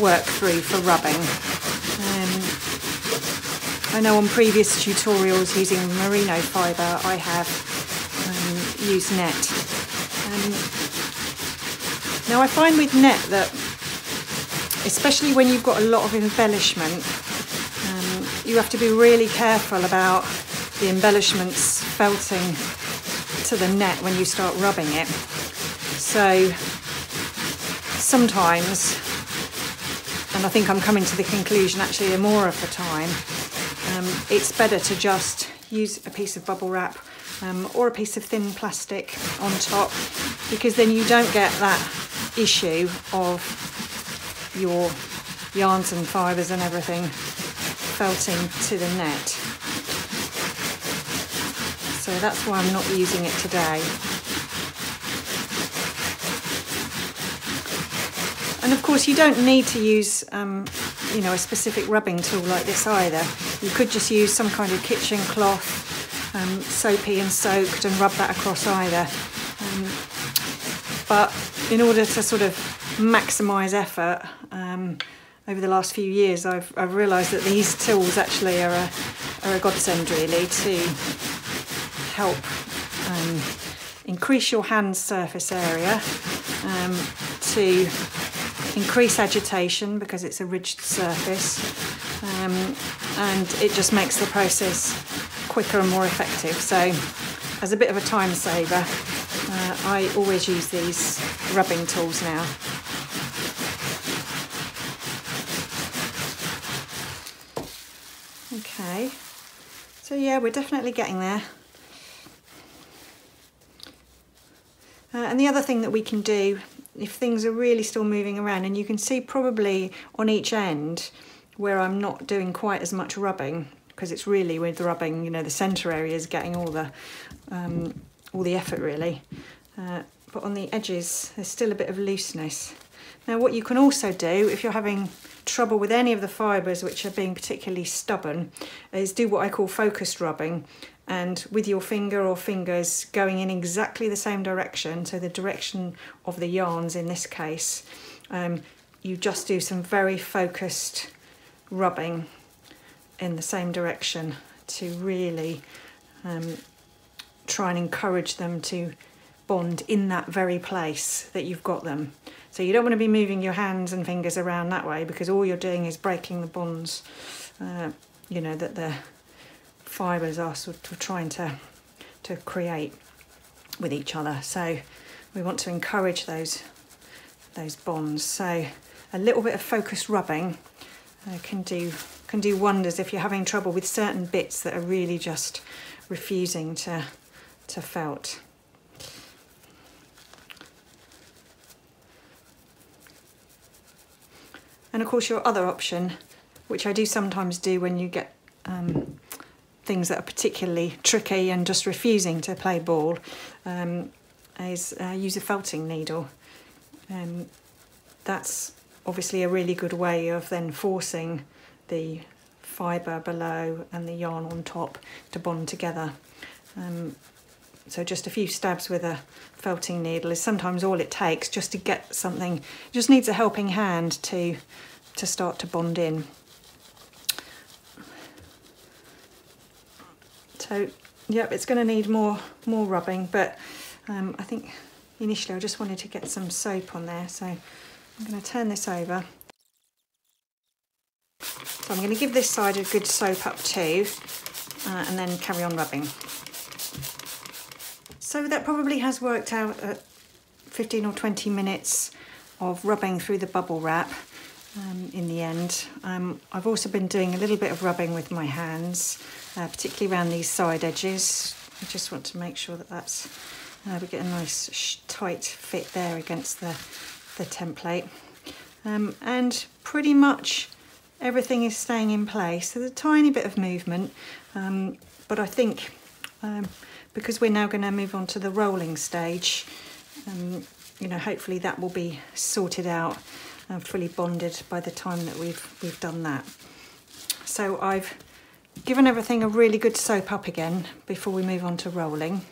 work through for rubbing. Um, I know on previous tutorials using merino fibre I have um, used net. Um, now I find with net that especially when you've got a lot of embellishment um, you have to be really careful about the embellishments felting to the net when you start rubbing it. So sometimes, and I think I'm coming to the conclusion actually more of the time, um, it's better to just use a piece of bubble wrap um, or a piece of thin plastic on top because then you don't get that issue of your yarns and fibres and everything felting to the net. So that's why I'm not using it today. And of course you don't need to use um, you know a specific rubbing tool like this either. You could just use some kind of kitchen cloth, um, soapy and soaked and rub that across either. Um, but in order to sort of maximise effort, um, over the last few years I've, I've realised that these tools actually are a, are a godsend really to help um, increase your hand surface area, um, to increase agitation because it's a ridged surface, um, and it just makes the process quicker and more effective. So, as a bit of a time saver, uh, I always use these rubbing tools now. Okay, so yeah, we're definitely getting there. Uh, and the other thing that we can do, if things are really still moving around, and you can see probably on each end where I'm not doing quite as much rubbing, because it's really with the rubbing, you know, the centre area is getting all the, um, all the effort really. Uh, but on the edges, there's still a bit of looseness. Now what you can also do, if you're having trouble with any of the fibres which are being particularly stubborn, is do what I call focused rubbing and with your finger or fingers going in exactly the same direction, so the direction of the yarns in this case, um, you just do some very focused rubbing in the same direction to really um, try and encourage them to bond in that very place that you've got them. So you don't want to be moving your hands and fingers around that way because all you're doing is breaking the bonds, uh, you know, that the fibres are sort of trying to, to create with each other. So we want to encourage those, those bonds. So a little bit of focused rubbing uh, can do can do wonders if you're having trouble with certain bits that are really just refusing to to felt. And of course your other option, which I do sometimes do when you get um, things that are particularly tricky and just refusing to play ball um, is uh, use a felting needle. Um, that's obviously a really good way of then forcing the fibre below and the yarn on top to bond together. Um, so just a few stabs with a felting needle is sometimes all it takes just to get something, just needs a helping hand to, to start to bond in. So, yep, it's going to need more, more rubbing, but um, I think initially I just wanted to get some soap on there. So I'm going to turn this over. So I'm going to give this side a good soap up too, uh, and then carry on rubbing. So that probably has worked out at 15 or 20 minutes of rubbing through the bubble wrap um, in the end. Um, I've also been doing a little bit of rubbing with my hands, uh, particularly around these side edges. I just want to make sure that that's, uh, we get a nice tight fit there against the, the template. Um, and pretty much everything is staying in place. There's a tiny bit of movement, um, but I think um, because we're now going to move on to the rolling stage. Um, you know, hopefully that will be sorted out and fully bonded by the time that we've we've done that. So I've given everything a really good soap up again before we move on to rolling.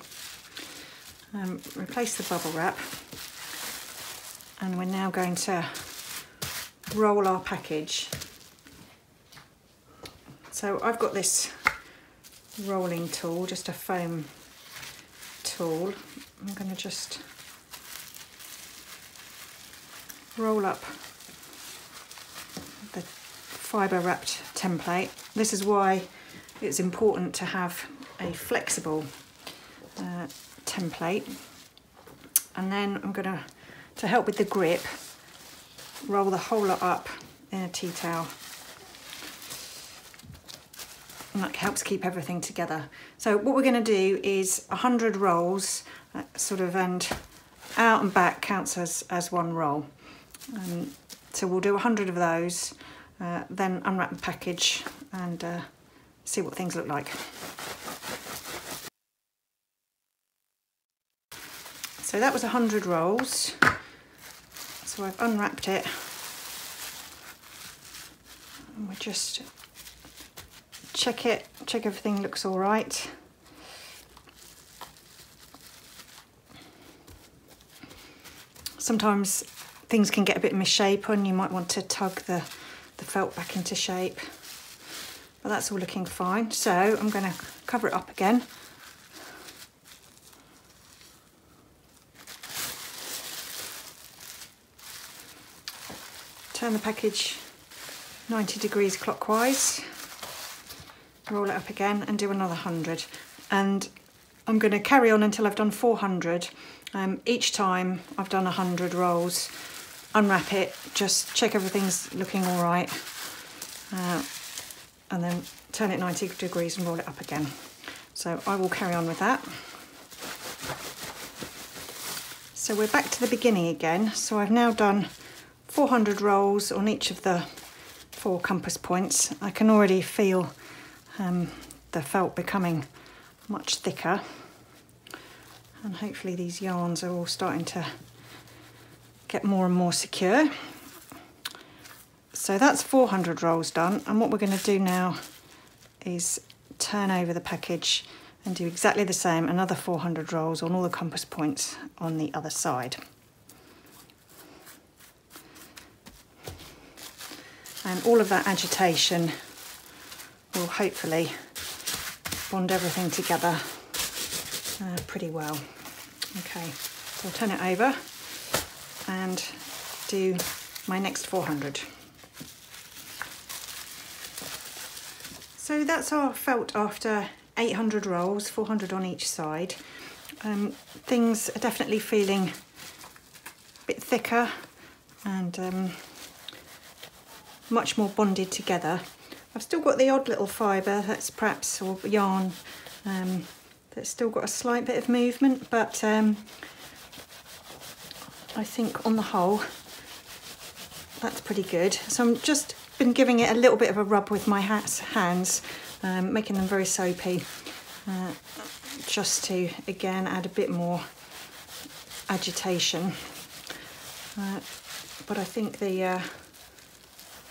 Um, replace the bubble wrap and we're now going to roll our package. So I've got this rolling tool, just a foam tool. I'm going to just roll up the fibre wrapped template. This is why it's important to have a flexible uh, template. And then I'm going to, to help with the grip, roll the whole lot up in a tea towel. And that helps keep everything together. So what we're going to do is 100 rolls, uh, sort of, and out and back counts as, as one roll. Um, so we'll do 100 of those, uh, then unwrap the package and uh, see what things look like. So that was 100 rolls. So I've unwrapped it. And we just check it, check everything looks all right. Sometimes things can get a bit misshapen. You might want to tug the, the felt back into shape. But that's all looking fine. So I'm going to cover it up again. Turn the package 90 degrees clockwise. Roll it up again and do another 100. And I'm going to carry on until I've done 400. Um, each time I've done 100 rolls, unwrap it, just check everything's looking all right, uh, and then turn it 90 degrees and roll it up again. So I will carry on with that. So we're back to the beginning again. So I've now done 400 rolls on each of the four compass points. I can already feel um, the felt becoming much thicker and hopefully these yarns are all starting to get more and more secure. So that's 400 rolls done and what we're going to do now is turn over the package and do exactly the same, another 400 rolls on all the compass points on the other side. And all of that agitation will hopefully bond everything together uh, pretty well. Okay, so I'll turn it over and do my next 400. So that's our felt after 800 rolls, 400 on each side. Um, things are definitely feeling a bit thicker and um, much more bonded together. I've still got the odd little fibre that's perhaps or yarn um, that's still got a slight bit of movement, but um, I think on the whole, that's pretty good. So I'm just been giving it a little bit of a rub with my hands, um, making them very soapy, uh, just to, again, add a bit more agitation. Uh, but I think the uh,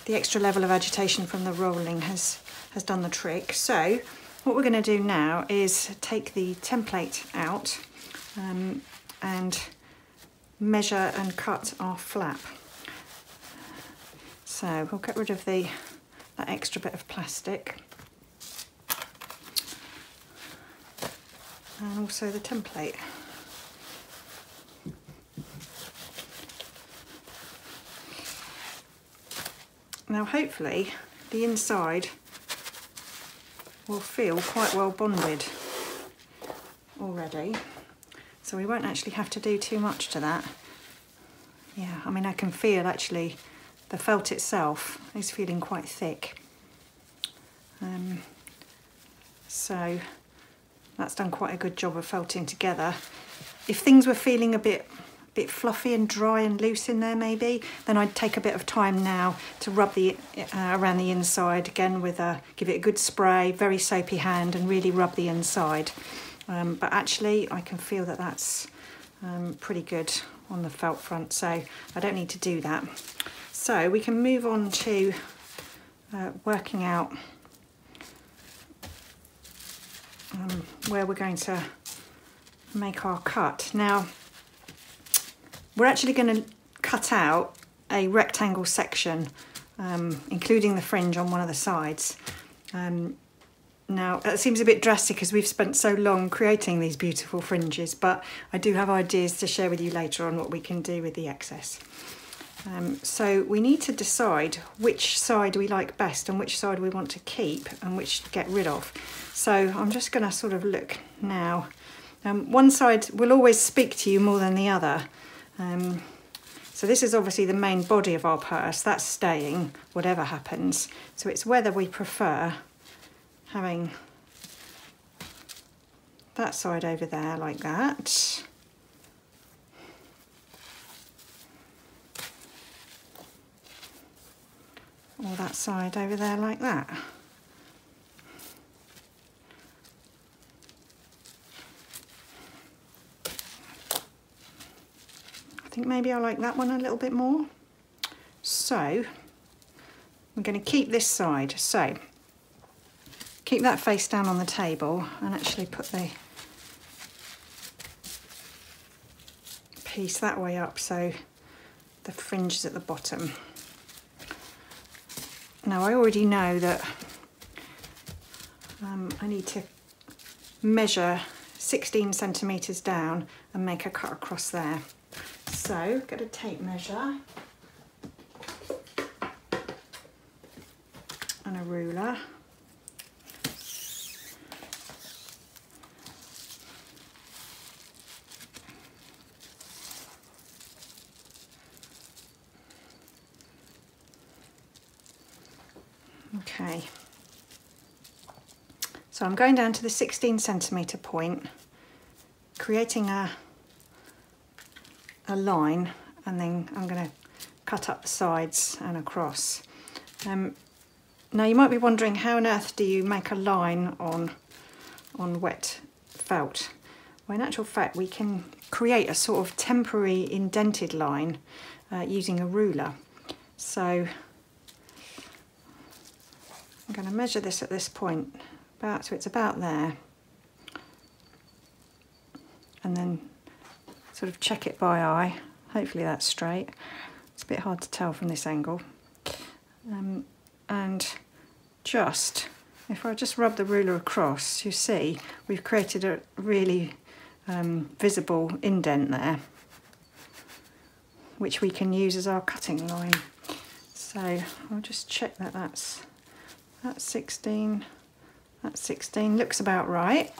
the extra level of agitation from the rolling has, has done the trick. So what we're going to do now is take the template out um, and measure and cut our flap. So we'll get rid of the that extra bit of plastic and also the template. Now hopefully the inside will feel quite well bonded already. So we won't actually have to do too much to that. Yeah, I mean I can feel actually the felt itself is feeling quite thick. Um, so that's done quite a good job of felting together. If things were feeling a bit bit fluffy and dry and loose in there maybe, then I'd take a bit of time now to rub the uh, around the inside again with a, give it a good spray, very soapy hand and really rub the inside. Um, but actually I can feel that that's um, pretty good on the felt front so I don't need to do that. So we can move on to uh, working out um, where we're going to make our cut. Now we're actually going to cut out a rectangle section um, including the fringe on one of the sides. Um, now, that seems a bit drastic because we've spent so long creating these beautiful fringes, but I do have ideas to share with you later on what we can do with the excess. Um, so we need to decide which side we like best and which side we want to keep and which to get rid of. So I'm just going to sort of look now. Um, one side will always speak to you more than the other. Um, so this is obviously the main body of our purse, that's staying, whatever happens. So it's whether we prefer having that side over there like that. Or that side over there like that. I think maybe I like that one a little bit more. So I'm going to keep this side. So keep that face down on the table and actually put the piece that way up so the fringe is at the bottom. Now I already know that um, I need to measure 16 centimetres down and make a cut across there. So get a tape measure and a ruler. Okay. So I'm going down to the 16 centimetre point, creating a, a line, and then I'm going to cut up the sides and across. Um, now you might be wondering how on earth do you make a line on, on wet felt? Well in actual fact we can create a sort of temporary indented line uh, using a ruler. So I'm going to measure this at this point, about so it's about there, and then sort of check it by eye. Hopefully that's straight. It's a bit hard to tell from this angle. Um, and just, if I just rub the ruler across, you see we've created a really um, visible indent there, which we can use as our cutting line. So I'll just check that that's that's 16, that's 16, looks about right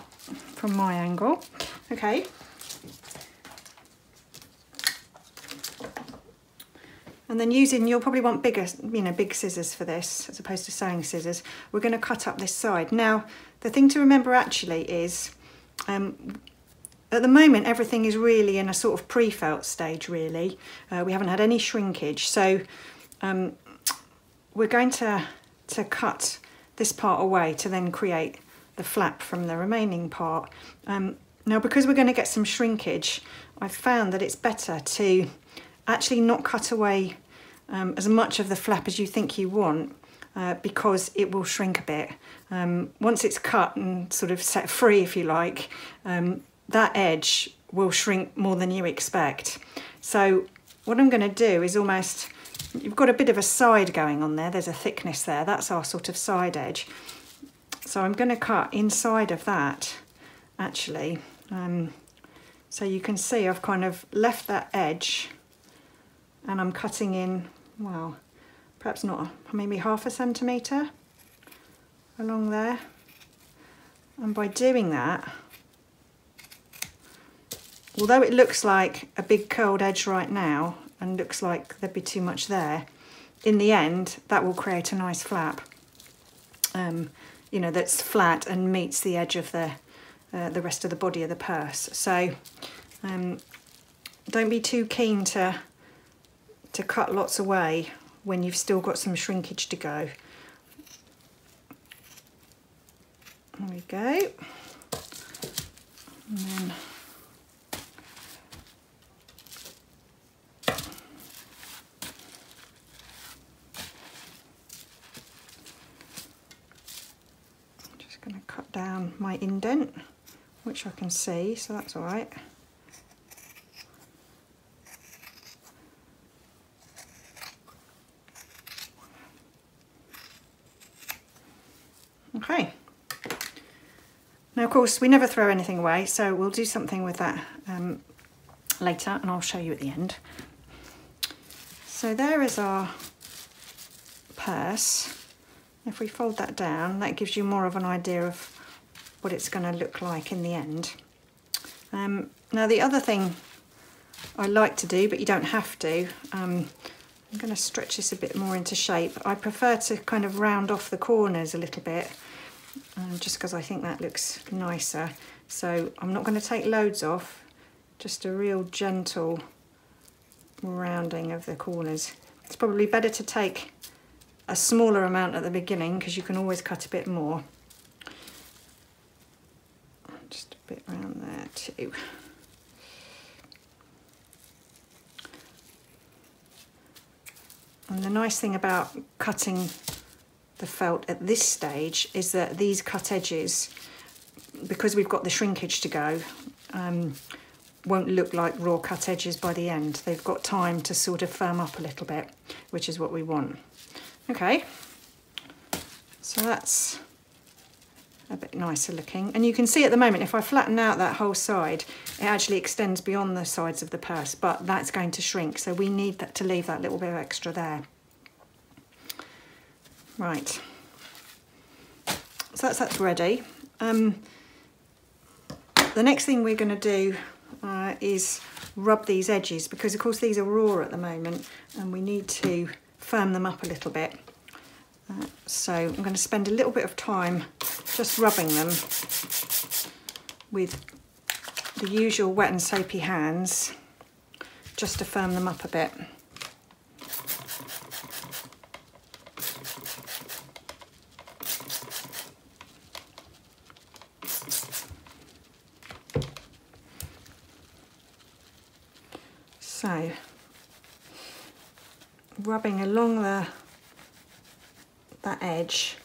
from my angle. Okay. And then using, you'll probably want bigger, you know, big scissors for this as opposed to sewing scissors. We're going to cut up this side. Now, the thing to remember actually is, um, at the moment, everything is really in a sort of pre-felt stage, really. Uh, we haven't had any shrinkage. So um, we're going to to cut this part away to then create the flap from the remaining part. Um, now because we're going to get some shrinkage, I've found that it's better to actually not cut away um, as much of the flap as you think you want uh, because it will shrink a bit. Um, once it's cut and sort of set free if you like, um, that edge will shrink more than you expect. So what I'm going to do is almost You've got a bit of a side going on there. There's a thickness there. That's our sort of side edge. So I'm going to cut inside of that, actually. Um, so you can see I've kind of left that edge and I'm cutting in, well, perhaps not, maybe half a centimetre along there. And by doing that, although it looks like a big curled edge right now, and looks like there'd be too much there, in the end, that will create a nice flap. Um, you know, that's flat and meets the edge of the, uh, the rest of the body of the purse. So um, don't be too keen to, to cut lots away when you've still got some shrinkage to go. There we go. My indent, which I can see, so that's all right. Okay. Now, of course, we never throw anything away, so we'll do something with that um, later, and I'll show you at the end. So there is our purse. If we fold that down, that gives you more of an idea of what it's going to look like in the end. Um, now, the other thing I like to do, but you don't have to, um, I'm going to stretch this a bit more into shape. I prefer to kind of round off the corners a little bit, um, just because I think that looks nicer. So I'm not going to take loads off, just a real gentle rounding of the corners. It's probably better to take a smaller amount at the beginning because you can always cut a bit more. Just a bit around there too. And the nice thing about cutting the felt at this stage is that these cut edges, because we've got the shrinkage to go, um, won't look like raw cut edges by the end. They've got time to sort of firm up a little bit, which is what we want. Okay, so that's a bit nicer looking. And you can see at the moment, if I flatten out that whole side, it actually extends beyond the sides of the purse, but that's going to shrink. So we need that to leave that little bit of extra there. Right, so that's, that's ready. Um, the next thing we're gonna do uh, is rub these edges because of course these are raw at the moment and we need to firm them up a little bit. Uh, so I'm going to spend a little bit of time just rubbing them with the usual wet and soapy hands just to firm them up a bit. So, rubbing along the that edge,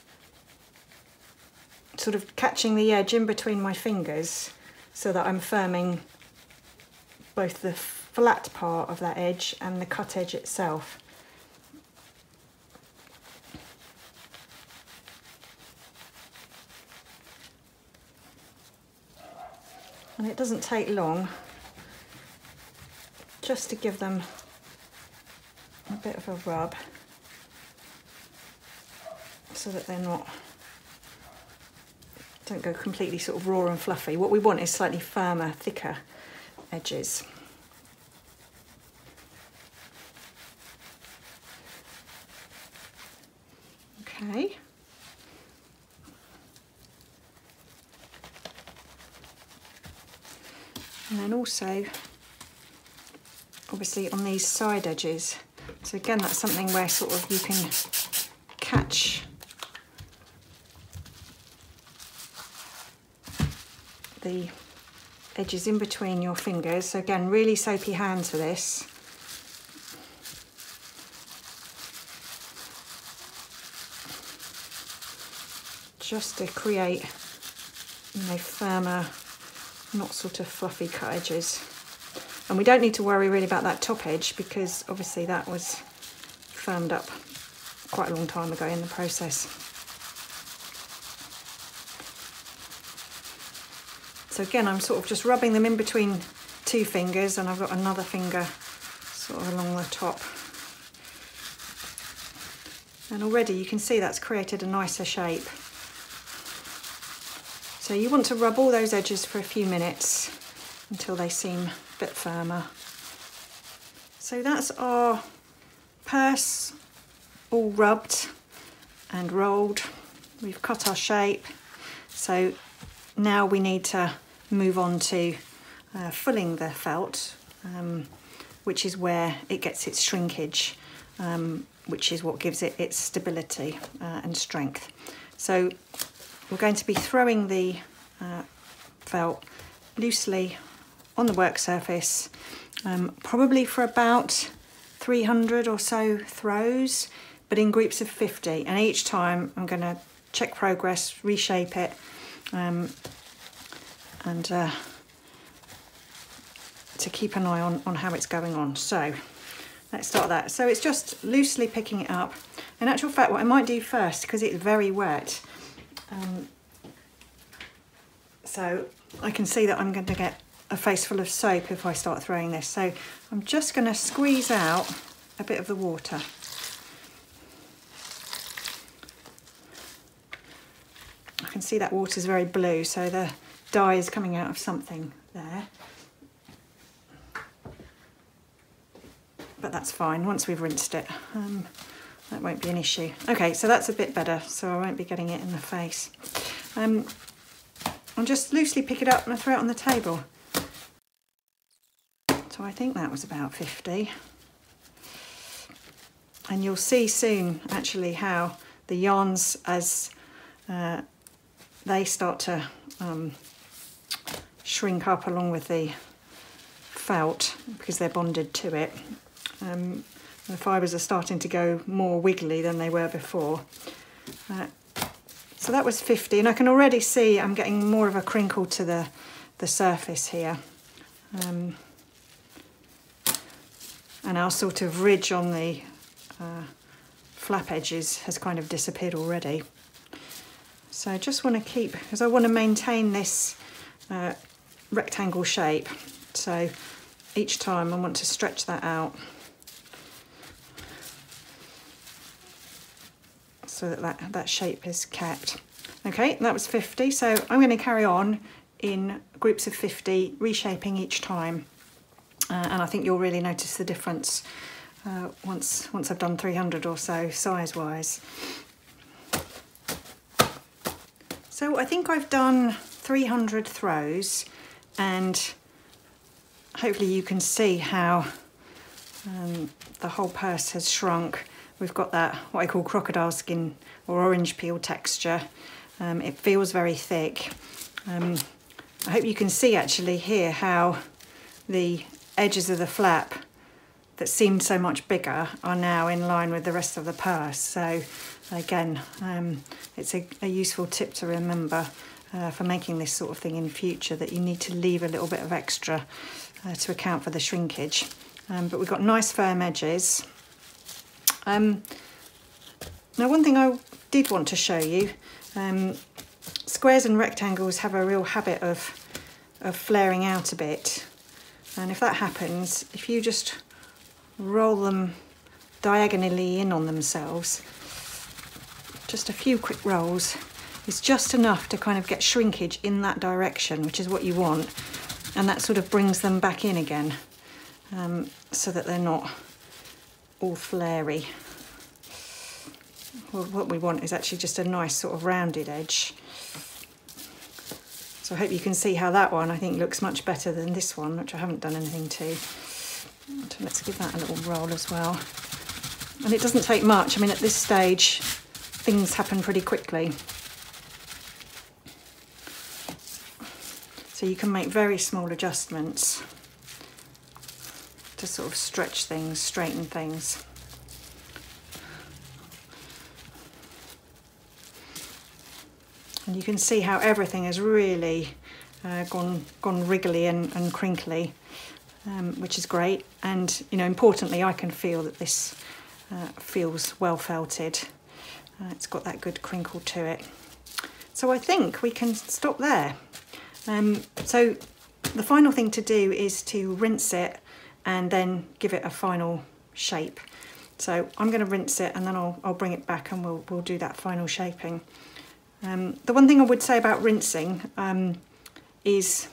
sort of catching the edge in between my fingers so that I'm firming both the flat part of that edge and the cut edge itself. And it doesn't take long just to give them a bit of a rub so that they're not don't go completely sort of raw and fluffy. What we want is slightly firmer, thicker edges. Okay. And then also, obviously on these side edges, so again, that's something where sort of you can catch the edges in between your fingers. So again, really soapy hands for this. Just to create, you know, firmer, not sort of fluffy cut edges. And we don't need to worry really about that top edge because obviously that was firmed up quite a long time ago in the process. So again, I'm sort of just rubbing them in between two fingers and I've got another finger sort of along the top. And already you can see that's created a nicer shape. So you want to rub all those edges for a few minutes until they seem bit firmer. So that's our purse all rubbed and rolled. We've cut our shape. So now we need to move on to uh, fulling the felt, um, which is where it gets its shrinkage, um, which is what gives it its stability uh, and strength. So we're going to be throwing the uh, felt loosely on the work surface, um, probably for about 300 or so throws, but in groups of 50. And each time I'm going to check progress, reshape it, um, and uh, to keep an eye on, on how it's going on. So let's start that. So it's just loosely picking it up. In actual fact, what I might do first, because it's very wet, um, so I can see that I'm going to get a face full of soap if I start throwing this. So I'm just going to squeeze out a bit of the water. I can see that water is very blue, so the dye is coming out of something there. But that's fine, once we've rinsed it, um, that won't be an issue. Okay, so that's a bit better, so I won't be getting it in the face. Um, I'll just loosely pick it up and throw it on the table. So I think that was about 50. And you'll see soon actually how the yarns as uh, they start to um, shrink up along with the felt because they're bonded to it. Um, the fibres are starting to go more wiggly than they were before. Uh, so that was 50 and I can already see I'm getting more of a crinkle to the, the surface here. Um, and our sort of ridge on the uh, flap edges has kind of disappeared already. So I just want to keep, because I want to maintain this uh, rectangle shape. So each time I want to stretch that out so that that, that shape is kept. Okay, that was 50. So I'm going to carry on in groups of 50, reshaping each time. Uh, and I think you'll really notice the difference uh, once, once I've done 300 or so size-wise. So I think I've done 300 throws and hopefully you can see how um, the whole purse has shrunk. We've got that, what I call crocodile skin or orange peel texture. Um, it feels very thick. Um, I hope you can see actually here how the edges of the flap that seemed so much bigger are now in line with the rest of the purse. So again, um, it's a, a, useful tip to remember uh, for making this sort of thing in future that you need to leave a little bit of extra uh, to account for the shrinkage. Um, but we've got nice firm edges. Um, now one thing I did want to show you, um, squares and rectangles have a real habit of, of flaring out a bit. And if that happens, if you just roll them diagonally in on themselves. Just a few quick rolls is just enough to kind of get shrinkage in that direction, which is what you want. And that sort of brings them back in again um, so that they're not all flary. Well, what we want is actually just a nice sort of rounded edge. So I hope you can see how that one I think looks much better than this one, which I haven't done anything to. Let's give that a little roll as well. And it doesn't take much. I mean, at this stage, things happen pretty quickly. So you can make very small adjustments to sort of stretch things, straighten things. And you can see how everything has really uh, gone, gone wriggly and, and crinkly um, which is great. And, you know, importantly, I can feel that this uh, feels well felted. Uh, it's got that good crinkle to it. So I think we can stop there. Um, so the final thing to do is to rinse it and then give it a final shape. So I'm going to rinse it and then I'll, I'll bring it back and we'll, we'll do that final shaping. Um, the one thing I would say about rinsing um, is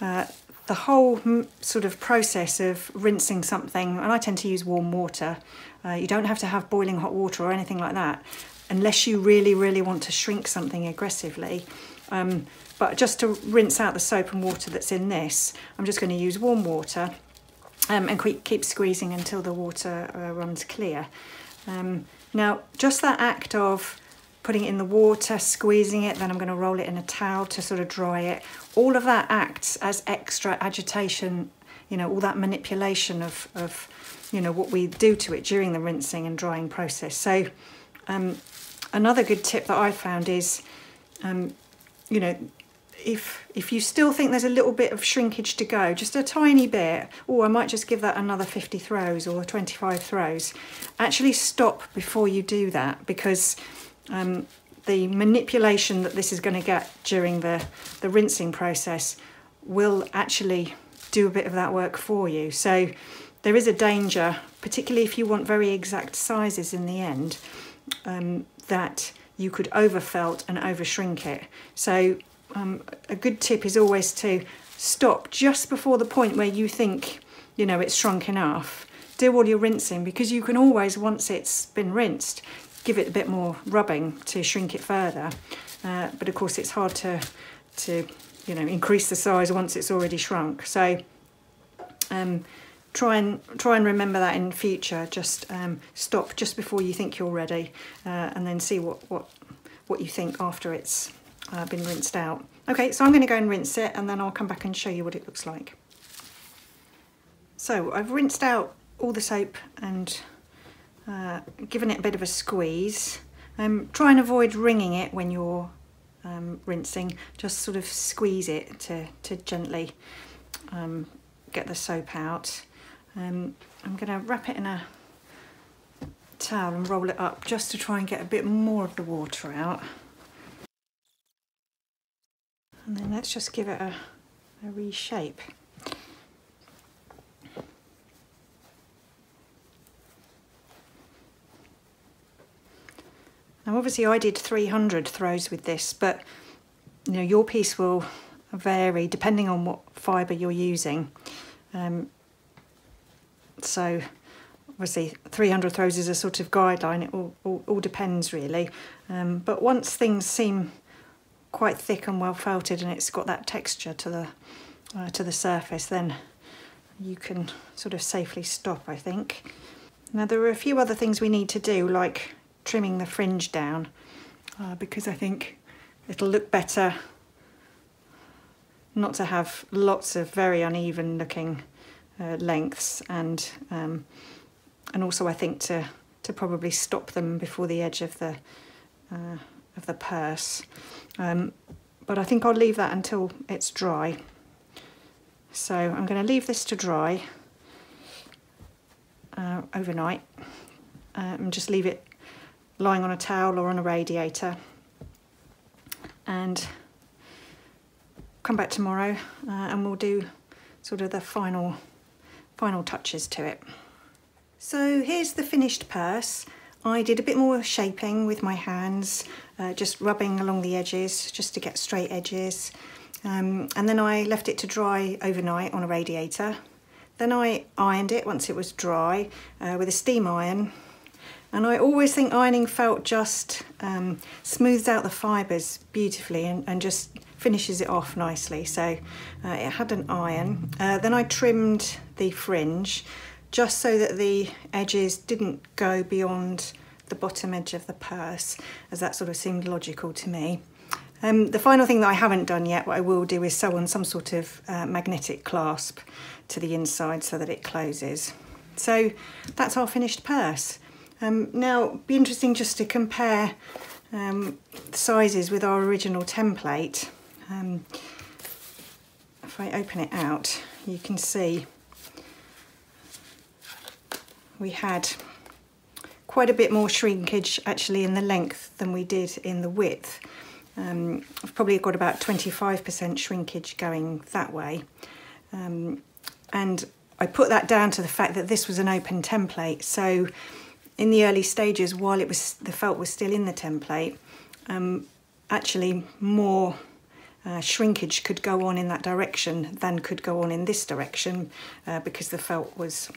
uh, the whole sort of process of rinsing something, and I tend to use warm water, uh, you don't have to have boiling hot water or anything like that, unless you really, really want to shrink something aggressively. Um, but just to rinse out the soap and water that's in this, I'm just going to use warm water um, and keep, keep squeezing until the water uh, runs clear. Um, now, just that act of putting it in the water, squeezing it, then I'm going to roll it in a towel to sort of dry it. All of that acts as extra agitation, you know, all that manipulation of, of you know, what we do to it during the rinsing and drying process. So um, another good tip that I found is um, you know, if if you still think there's a little bit of shrinkage to go, just a tiny bit, or I might just give that another 50 throws or 25 throws, actually stop before you do that because um, the manipulation that this is going to get during the, the rinsing process will actually do a bit of that work for you. So there is a danger, particularly if you want very exact sizes in the end, um, that you could overfelt and overshrink it. So um, a good tip is always to stop just before the point where you think, you know, it's shrunk enough. Do all your rinsing because you can always, once it's been rinsed, give it a bit more rubbing to shrink it further. Uh, but of course it's hard to, to, you know, increase the size once it's already shrunk. So um, try and try and remember that in future. Just um, stop just before you think you're ready, uh, and then see what what what you think after it's uh, been rinsed out. Okay, so I'm going to go and rinse it, and then I'll come back and show you what it looks like. So I've rinsed out all the soap and uh, given it a bit of a squeeze. Um, try and avoid wringing it when you're um, rinsing. Just sort of squeeze it to, to gently um, get the soap out. Um, I'm going to wrap it in a towel and roll it up just to try and get a bit more of the water out. And then let's just give it a, a reshape. Now obviously I did 300 throws with this, but you know your piece will vary depending on what fibre you're using. Um, so obviously 300 throws is a sort of guideline, it all, all, all depends really. Um, but once things seem quite thick and well felted and it's got that texture to the, uh, to the surface, then you can sort of safely stop, I think. Now there are a few other things we need to do, like trimming the fringe down, uh, because I think it'll look better not to have lots of very uneven looking uh, lengths and um, and also I think to to probably stop them before the edge of the uh, of the purse. Um, but I think I'll leave that until it's dry. So I'm going to leave this to dry uh, overnight. And just leave it lying on a towel or on a radiator and come back tomorrow uh, and we'll do sort of the final final touches to it. So here's the finished purse. I did a bit more shaping with my hands, uh, just rubbing along the edges just to get straight edges. Um, and then I left it to dry overnight on a radiator. Then I ironed it once it was dry uh, with a steam iron. And I always think ironing felt just um, smooths out the fibres beautifully and, and just finishes it off nicely. So uh, it had an iron. Uh, then I trimmed the fringe just so that the edges didn't go beyond the bottom edge of the purse as that sort of seemed logical to me. Um, the final thing that I haven't done yet, what I will do is sew on some sort of uh, magnetic clasp to the inside so that it closes. So that's our finished purse. Um, now, be interesting just to compare um, sizes with our original template. Um, if I open it out, you can see we had quite a bit more shrinkage actually in the length than we did in the width. Um, I've probably got about 25% shrinkage going that way. Um, and I put that down to the fact that this was an open template. So in the early stages, while it was the felt was still in the template, um, actually more uh, shrinkage could go on in that direction than could go on in this direction uh, because the felt was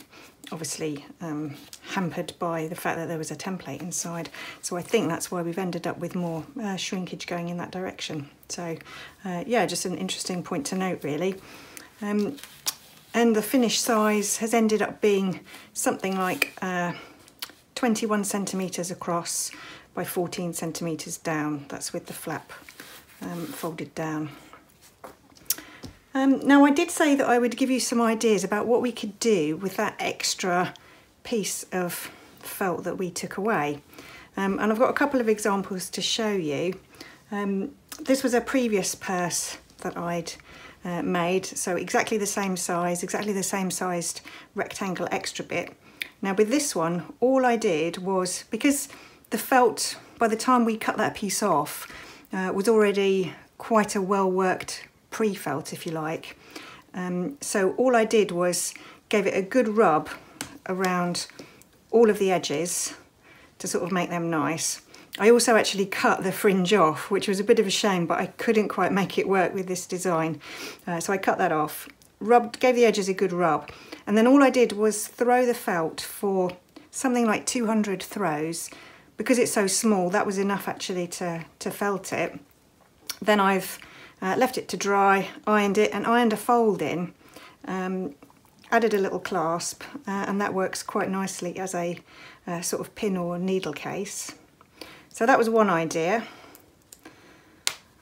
obviously um, hampered by the fact that there was a template inside. So I think that's why we've ended up with more uh, shrinkage going in that direction. So uh, yeah, just an interesting point to note really. Um, and the finished size has ended up being something like uh, 21 centimetres across by 14 centimetres down. That's with the flap um, folded down. Um, now I did say that I would give you some ideas about what we could do with that extra piece of felt that we took away. Um, and I've got a couple of examples to show you. Um, this was a previous purse that I'd uh, made, so exactly the same size, exactly the same sized rectangle extra bit. Now with this one, all I did was, because the felt, by the time we cut that piece off, uh, was already quite a well worked pre-felt if you like. Um, so all I did was gave it a good rub around all of the edges to sort of make them nice. I also actually cut the fringe off, which was a bit of a shame, but I couldn't quite make it work with this design. Uh, so I cut that off, rubbed, gave the edges a good rub. And then all I did was throw the felt for something like 200 throws. Because it's so small, that was enough actually to, to felt it. Then I've uh, left it to dry, ironed it and ironed a fold in. Um, added a little clasp uh, and that works quite nicely as a uh, sort of pin or needle case. So that was one idea.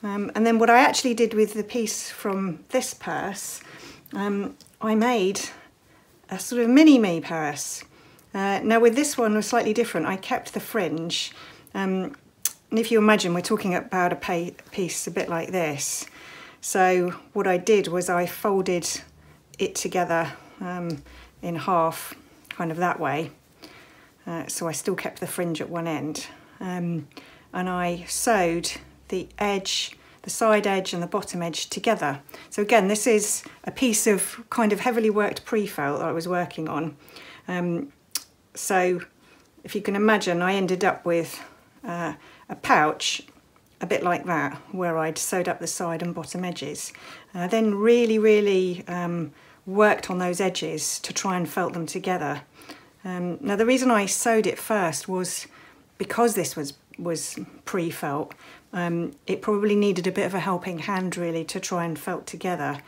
Um, and then what I actually did with the piece from this purse, um, I made a sort of mini-me purse. Uh, now with this one was slightly different. I kept the fringe. Um, and if you imagine, we're talking about a piece a bit like this. So what I did was I folded it together um, in half, kind of that way. Uh, so I still kept the fringe at one end um, and I sewed the edge, the side edge and the bottom edge together. So again, this is a piece of kind of heavily worked pre-felt that I was working on. Um, so if you can imagine, I ended up with uh, a pouch a bit like that, where I'd sewed up the side and bottom edges. I uh, then really, really um, worked on those edges to try and felt them together. Um, now the reason I sewed it first was because this was was pre-felt, um, it probably needed a bit of a helping hand really to try and felt together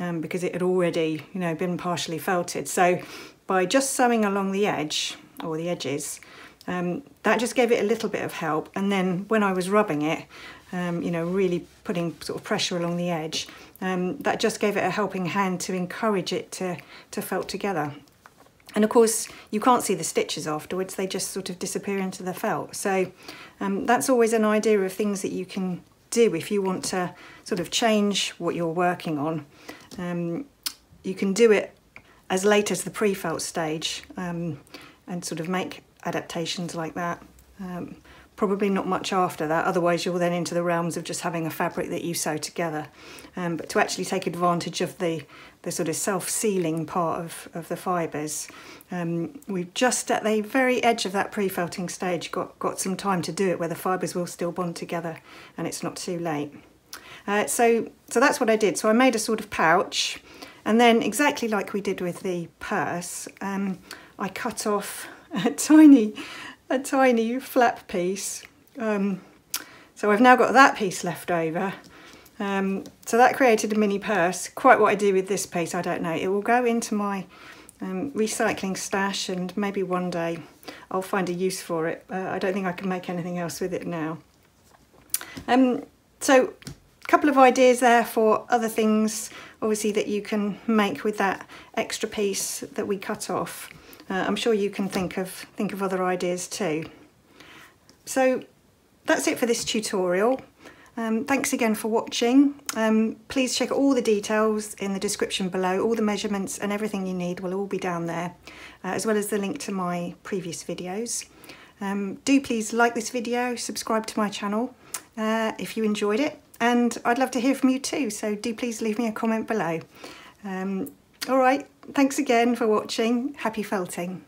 um, because it had already you know been partially felted. So by just sewing along the edge or the edges, um, that just gave it a little bit of help. And then when I was rubbing it, um, you know, really putting sort of pressure along the edge, um, that just gave it a helping hand to encourage it to, to felt together. And of course, you can't see the stitches afterwards, they just sort of disappear into the felt. So um, that's always an idea of things that you can do if you want to sort of change what you're working on. Um, you can do it as late as the pre-felt stage um, and sort of make adaptations like that. Um, probably not much after that, otherwise you're then into the realms of just having a fabric that you sew together. Um, but to actually take advantage of the, the sort of self-sealing part of, of the fibres, um, we've just at the very edge of that pre-felting stage got, got some time to do it where the fibres will still bond together and it's not too late. Uh, so, so that's what I did. So I made a sort of pouch and then exactly like we did with the purse, um, I cut off a tiny a tiny flap piece. Um, so I've now got that piece left over. Um, so that created a mini purse. Quite what I do with this piece, I don't know. It will go into my um, recycling stash and maybe one day I'll find a use for it. Uh, I don't think I can make anything else with it now. Um, so a couple of ideas there for other things obviously that you can make with that extra piece that we cut off. Uh, I'm sure you can think of, think of other ideas too. So that's it for this tutorial. Um, thanks again for watching. Um, please check all the details in the description below. All the measurements and everything you need will all be down there, uh, as well as the link to my previous videos. Um, do please like this video, subscribe to my channel uh, if you enjoyed it, and I'd love to hear from you too, so do please leave me a comment below. Um, all right, thanks again for watching. Happy felting.